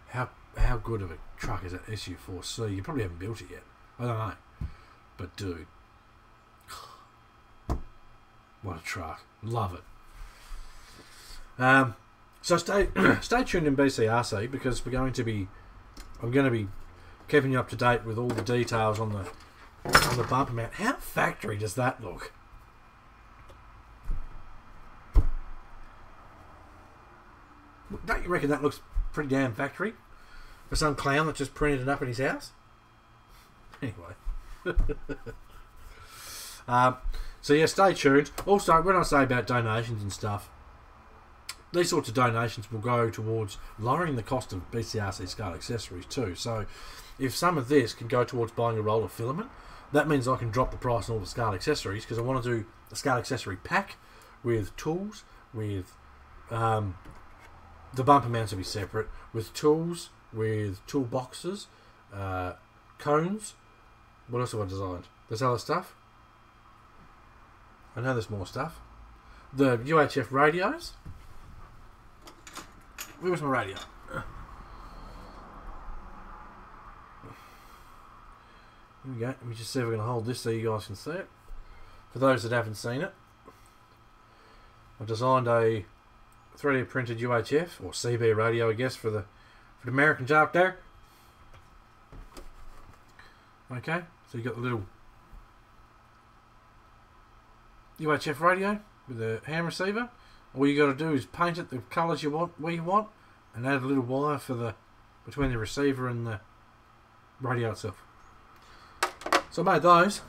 A: How how good of a truck is that SU4C? You probably haven't built it yet. I don't know. But dude, what a truck! Love it. Um, so stay stay tuned in BCRC because we're going to be I'm going to be keeping you up to date with all the details on the on the bumper mount. How factory does that look? Don't you reckon that looks pretty damn factory? For some clown that just printed it up in his house? Anyway. um, so yeah, stay tuned. Also, when I say about donations and stuff, these sorts of donations will go towards lowering the cost of BCRC scale accessories too. So if some of this can go towards buying a roll of filament, that means I can drop the price on all the scale accessories because I want to do a scale accessory pack with tools, with um, the bumper mounts will be separate with tools, with toolboxes, uh, cones. What else have I designed? There's other stuff. I know there's more stuff. The UHF radios. Where was my radio? Here we go. Let me just see if I can hold this so you guys can see it. For those that haven't seen it, I've designed a 3D printed UHF or CB radio, I guess, for the for the Americans out there. Okay, so you got the little UHF radio with a ham receiver. All you got to do is paint it the colours you want, where you want, and add a little wire for the between the receiver and the radio itself. So I made those,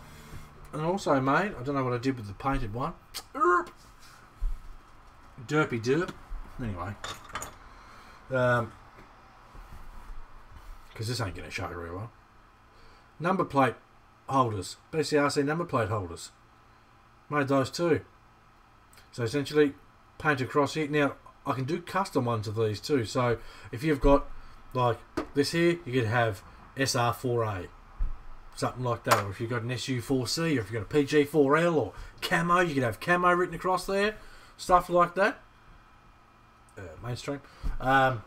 A: and also made I don't know what I did with the painted one. Derpy derp. Anyway. Um, because this ain't going to show very well. Number plate holders. BCRC number plate holders. Made those too. So essentially, paint across here. Now, I can do custom ones of these too. So if you've got like this here, you could have SR4A. Something like that. Or if you've got an SU4C, or if you've got a PG4L or camo, you could have camo written across there. Stuff like that uh, mainstream. Um,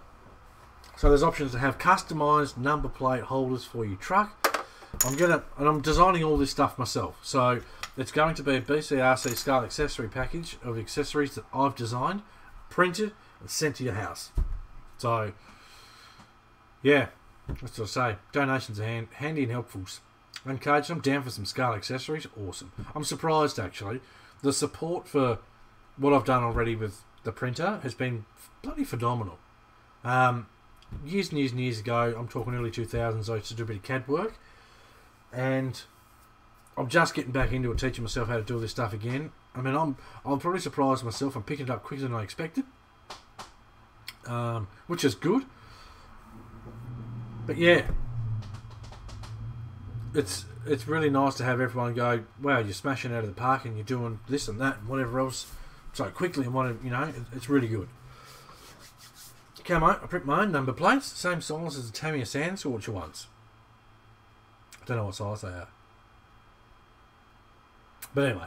A: so there's options to have customized number plate holders for your truck. I'm gonna and I'm designing all this stuff myself. So it's going to be a BCRC scale accessory package of accessories that I've designed, printed, and sent to your house. So yeah, That's what I say. Donations are hand, handy and helpful. Uncaged, I'm down for some Scarlet accessories. Awesome. I'm surprised actually. The support for what I've done already with the printer has been bloody phenomenal. Um, years and years and years ago, I'm talking early 2000s, I used to do a bit of CAD work, and I'm just getting back into it, teaching myself how to do this stuff again. I mean, I'm I'm probably surprised myself. I'm picking it up quicker than I expected, um, which is good. But yeah, it's it's really nice to have everyone go, wow, you're smashing out of the park and you're doing this and that and whatever else so quickly and what you know, it's really good. Camo, I print my own number plates, same size as the Tamiya Sand Scorcher ones. I don't know what size they are. But anyway,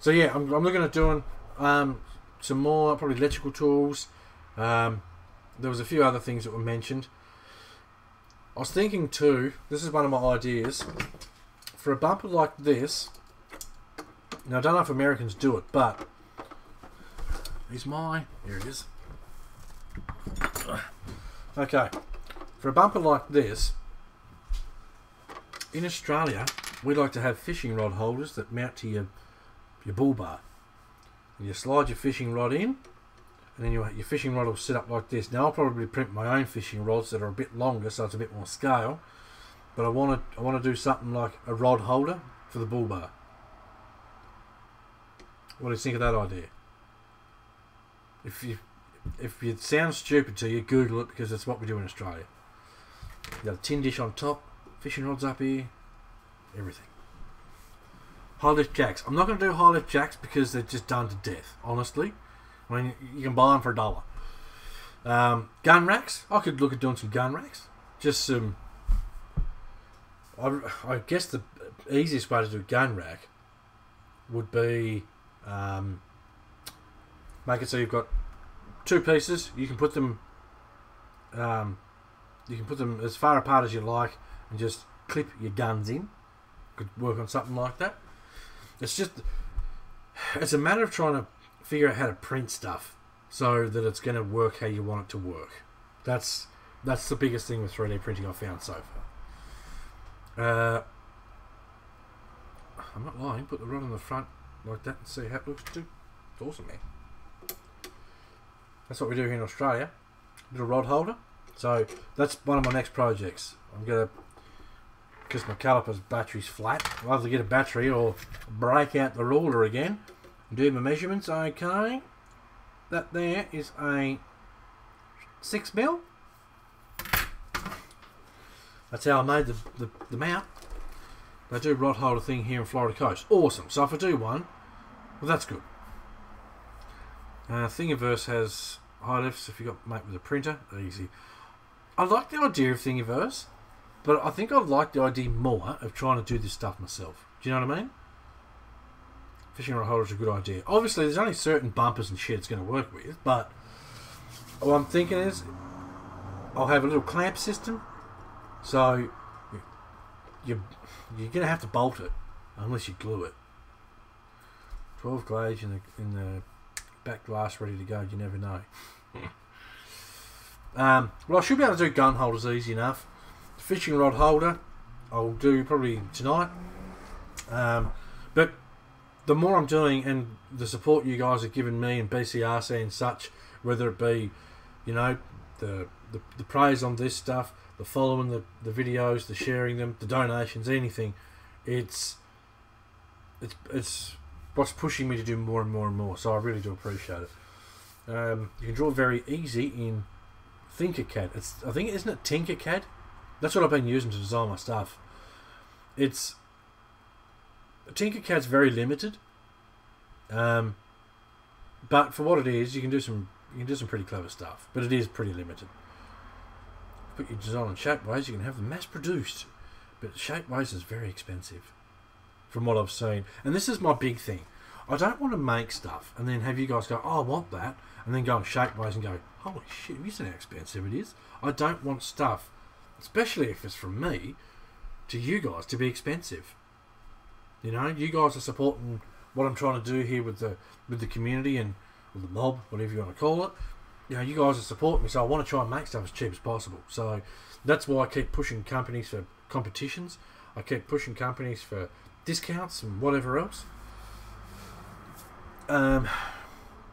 A: so yeah, I'm, I'm looking at doing um, some more, probably electrical tools. Um, there was a few other things that were mentioned. I was thinking too, this is one of my ideas, for a bumper like this, now I don't know if Americans do it, but is my, here it is. Okay, for a bumper like this, in Australia, we like to have fishing rod holders that mount to your your bull bar. And you slide your fishing rod in, and then your, your fishing rod will sit up like this. Now I'll probably print my own fishing rods that are a bit longer, so it's a bit more scale. But I want to I want to do something like a rod holder for the bull bar. What do you think of that idea? If you if it sounds stupid to you, Google it because that's what we do in Australia. You got a tin dish on top, fishing rods up here, everything. High lift jacks. I'm not going to do high lift jacks because they're just done to death, honestly. I mean, you can buy them for a dollar. Um, gun racks. I could look at doing some gun racks. Just some. I, I guess the easiest way to do a gun rack would be um, make it so you've got two pieces. You can put them. Um, you can put them as far apart as you like, and just clip your guns in. Could work on something like that. It's just. It's a matter of trying to figure out how to print stuff so that it's going to work how you want it to work. That's that's the biggest thing with 3D printing I've found so far. Uh, I'm not lying. Put the rod on the front like that and see how it looks too. It's awesome, man. That's what we do here in Australia. Little rod holder. So that's one of my next projects. I'm gonna because my caliper's battery's flat. I'll either get a battery or break out the ruler again and do my measurements. Okay, that there is a six mil. That's how I made the, the, the mount. They do rod holder thing here in Florida Coast. Awesome. So if I do one, well, that's good. Uh, Thingiverse has high lifts if you got mate with a printer. Easy. I like the idea of Thingiverse, but I think I like the idea more of trying to do this stuff myself. Do you know what I mean? Fishing rod holder is a good idea. Obviously, there's only certain bumpers and shit it's going to work with, but what I'm thinking is I'll have a little clamp system, so you you're going to have to bolt it unless you glue it. 12 gauge in the in the back glass ready to go. You never know. um, well, I should be able to do gun holders easy enough. Fishing rod holder, I'll do probably tonight. Um, but the more I'm doing, and the support you guys have given me and BCRC and such, whether it be, you know, the the, the praise on this stuff, the following the, the videos, the sharing them, the donations, anything, it's it's it's what's pushing me to do more and more and more. So I really do appreciate it. Um, you can draw very easy in Thinkercad. It's I think isn't it Tinkercad? That's what I've been using to design my stuff. It's Tinkercad's very limited. Um, but for what it is, you can do some you can do some pretty clever stuff. But it is pretty limited. Put your design on Shapeways, you can have them mass produced. But Shapeways is very expensive from what I've seen. And this is my big thing. I don't want to make stuff and then have you guys go, oh, I want that, and then go on Shapeways and go, holy shit, have you seen how expensive it is? I don't want stuff, especially if it's from me, to you guys to be expensive. You know, you guys are supporting what I'm trying to do here with the with the community and with the mob, whatever you want to call it. you know, you guys are supporting me, so I want to try and make stuff as cheap as possible. So that's why I keep pushing companies for competitions. I keep pushing companies for discounts and whatever else. Um,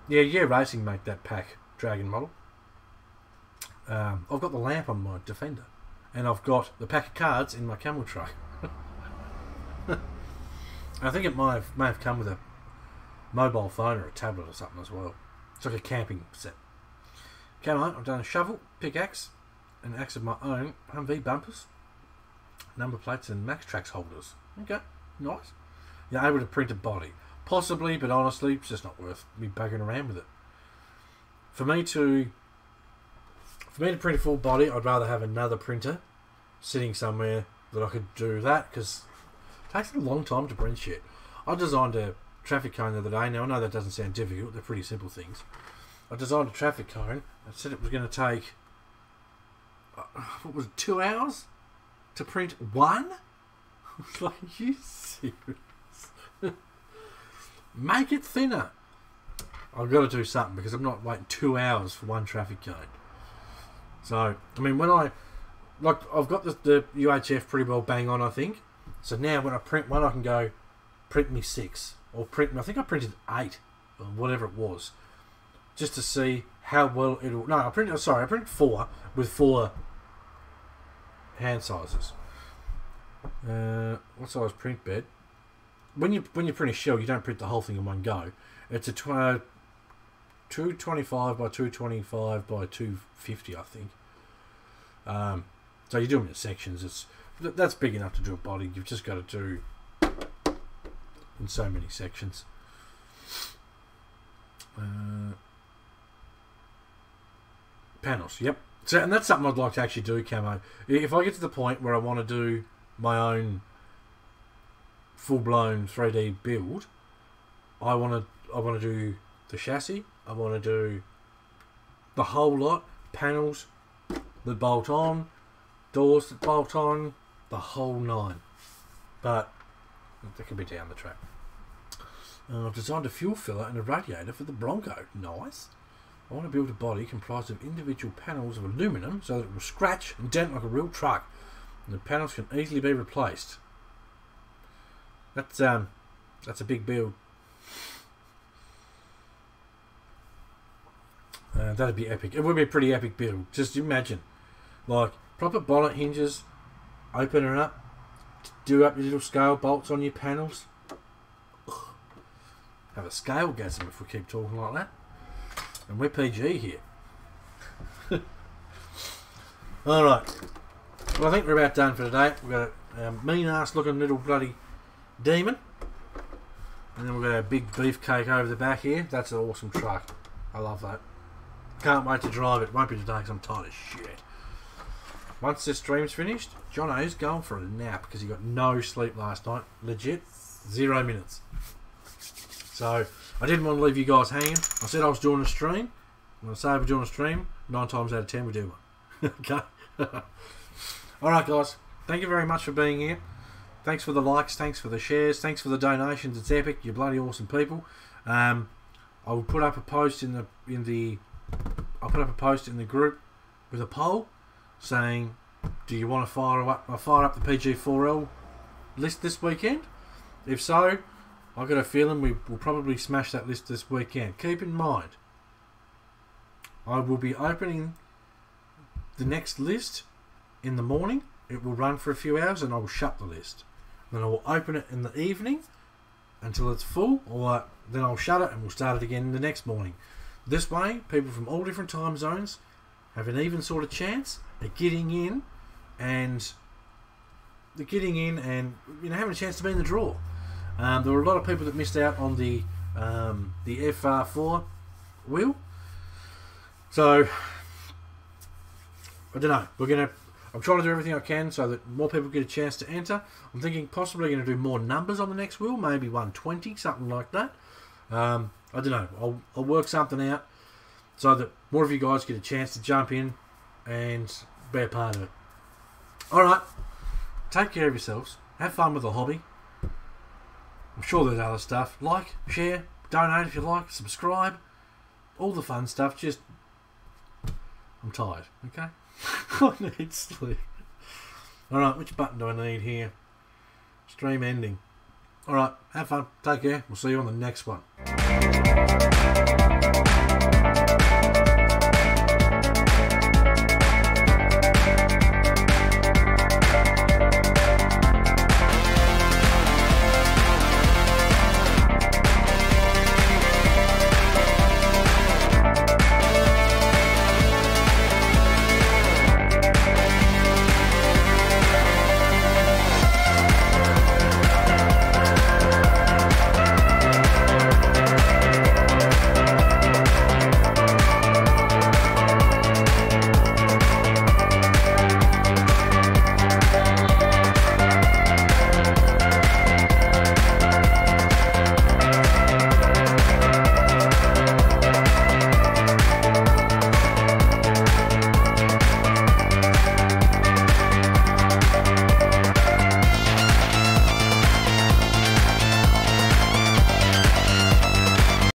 A: yeah, yeah, Racing make that pack Dragon model. Um, I've got the lamp on my Defender, and I've got the pack of cards in my camel tray. I think it might have, may have come with a mobile phone or a tablet or something as well. It's like a camping set. Come on, I've done a shovel, pickaxe, an axe of my own, Humvee bumpers, number plates, and Maxtrax holders. Okay, nice. You're able to print a body. Possibly, but honestly, it's just not worth me bugging around with it. For me to for me to print a full body, I'd rather have another printer sitting somewhere that I could do that because takes a long time to print shit. I designed a traffic cone the other day. Now I know that doesn't sound difficult; they're pretty simple things. I designed a traffic cone. I said it was going to take uh, what was it, two hours to print one. I was like, you serious? Make it thinner. I've got to do something because I'm not waiting two hours for one traffic cone. So, I mean, when I like, I've got the, the UHF pretty well bang on, I think. So now when I print one, I can go print me six or print. I think I printed eight or whatever it was, just to see how well it'll. No, I printed. Sorry, I printed four with four hand sizes. Uh, what size print bed? When you when you print a shell, you don't print the whole thing in one go. It's a tw- uh, 225 by 225 by 250, I think. Um, so you do them in sections. It's that's big enough to do a body. You've just got to do in so many sections. Uh, panels. Yep. So, and that's something I'd like to actually do, Camo. If I get to the point where I want to do my own full-blown 3D build, I want to I want to do the chassis. I want to do the whole lot, panels that bolt on, doors that bolt on, the whole nine. But that could be down the track. Uh, I've designed a fuel filler and a radiator for the Bronco. Nice. I want to build a body comprised of individual panels of aluminum so that it will scratch and dent like a real truck, and the panels can easily be replaced. That's um, that's a big build. Uh, that'd be epic. It would be a pretty epic build. Just imagine, like proper bonnet hinges, open her up, do up your little scale bolts on your panels. Have a scale gasm if we keep talking like that. And we're PG here. All right. Well, I think we're about done for today. We've got a, mean ass looking little bloody demon. And then we've got a big beefcake over the back here. That's an awesome truck. I love that. Can't wait to drive it. Won't be today because I'm tired as shit. Once this stream's finished, Jono's going for a nap because he got no sleep last night. Legit, zero minutes. So I didn't want to leave you guys hanging. I said I was doing a stream. When I say we're doing a stream, nine times out of ten we do one. okay. All right, guys. Thank you very much for being here. Thanks for the likes. Thanks for the shares. Thanks for the donations. It's epic. You're bloody awesome people. Um, I will put up a post in the in the I'll put up a post in the group with a poll saying, "Do you want to fire up uh, fire up the PG4L list this weekend?" If so, I've got a feeling we will probably smash that list this weekend. Keep in mind, I will be opening the next list in the morning. It will run for a few hours, and I will shut the list. Then I will open it in the evening until it's full, or then I'll shut it and we'll start it again the next morning. This way, people from all different time zones have an even sort of chance at getting in and getting in and you know having a chance to be in the draw. Um, there were a lot of people that missed out on the um, the FR4 wheel. So I don't know. We're gonna. I'm trying to do everything I can so that more people get a chance to enter. I'm thinking possibly going to do more numbers on the next wheel, maybe 120, something like that. Um, I don't know. I'll, I'll work something out so that more of you guys get a chance to jump in and be a part of it. All right. Take care of yourselves. Have fun with the hobby. I'm sure there's other stuff. Like, share, donate if you like, subscribe, all the fun stuff. Just I'm tired, okay? I need sleep. Alright, which button do I need here? Stream ending. Alright, have fun. Take care. We'll see you on the next one.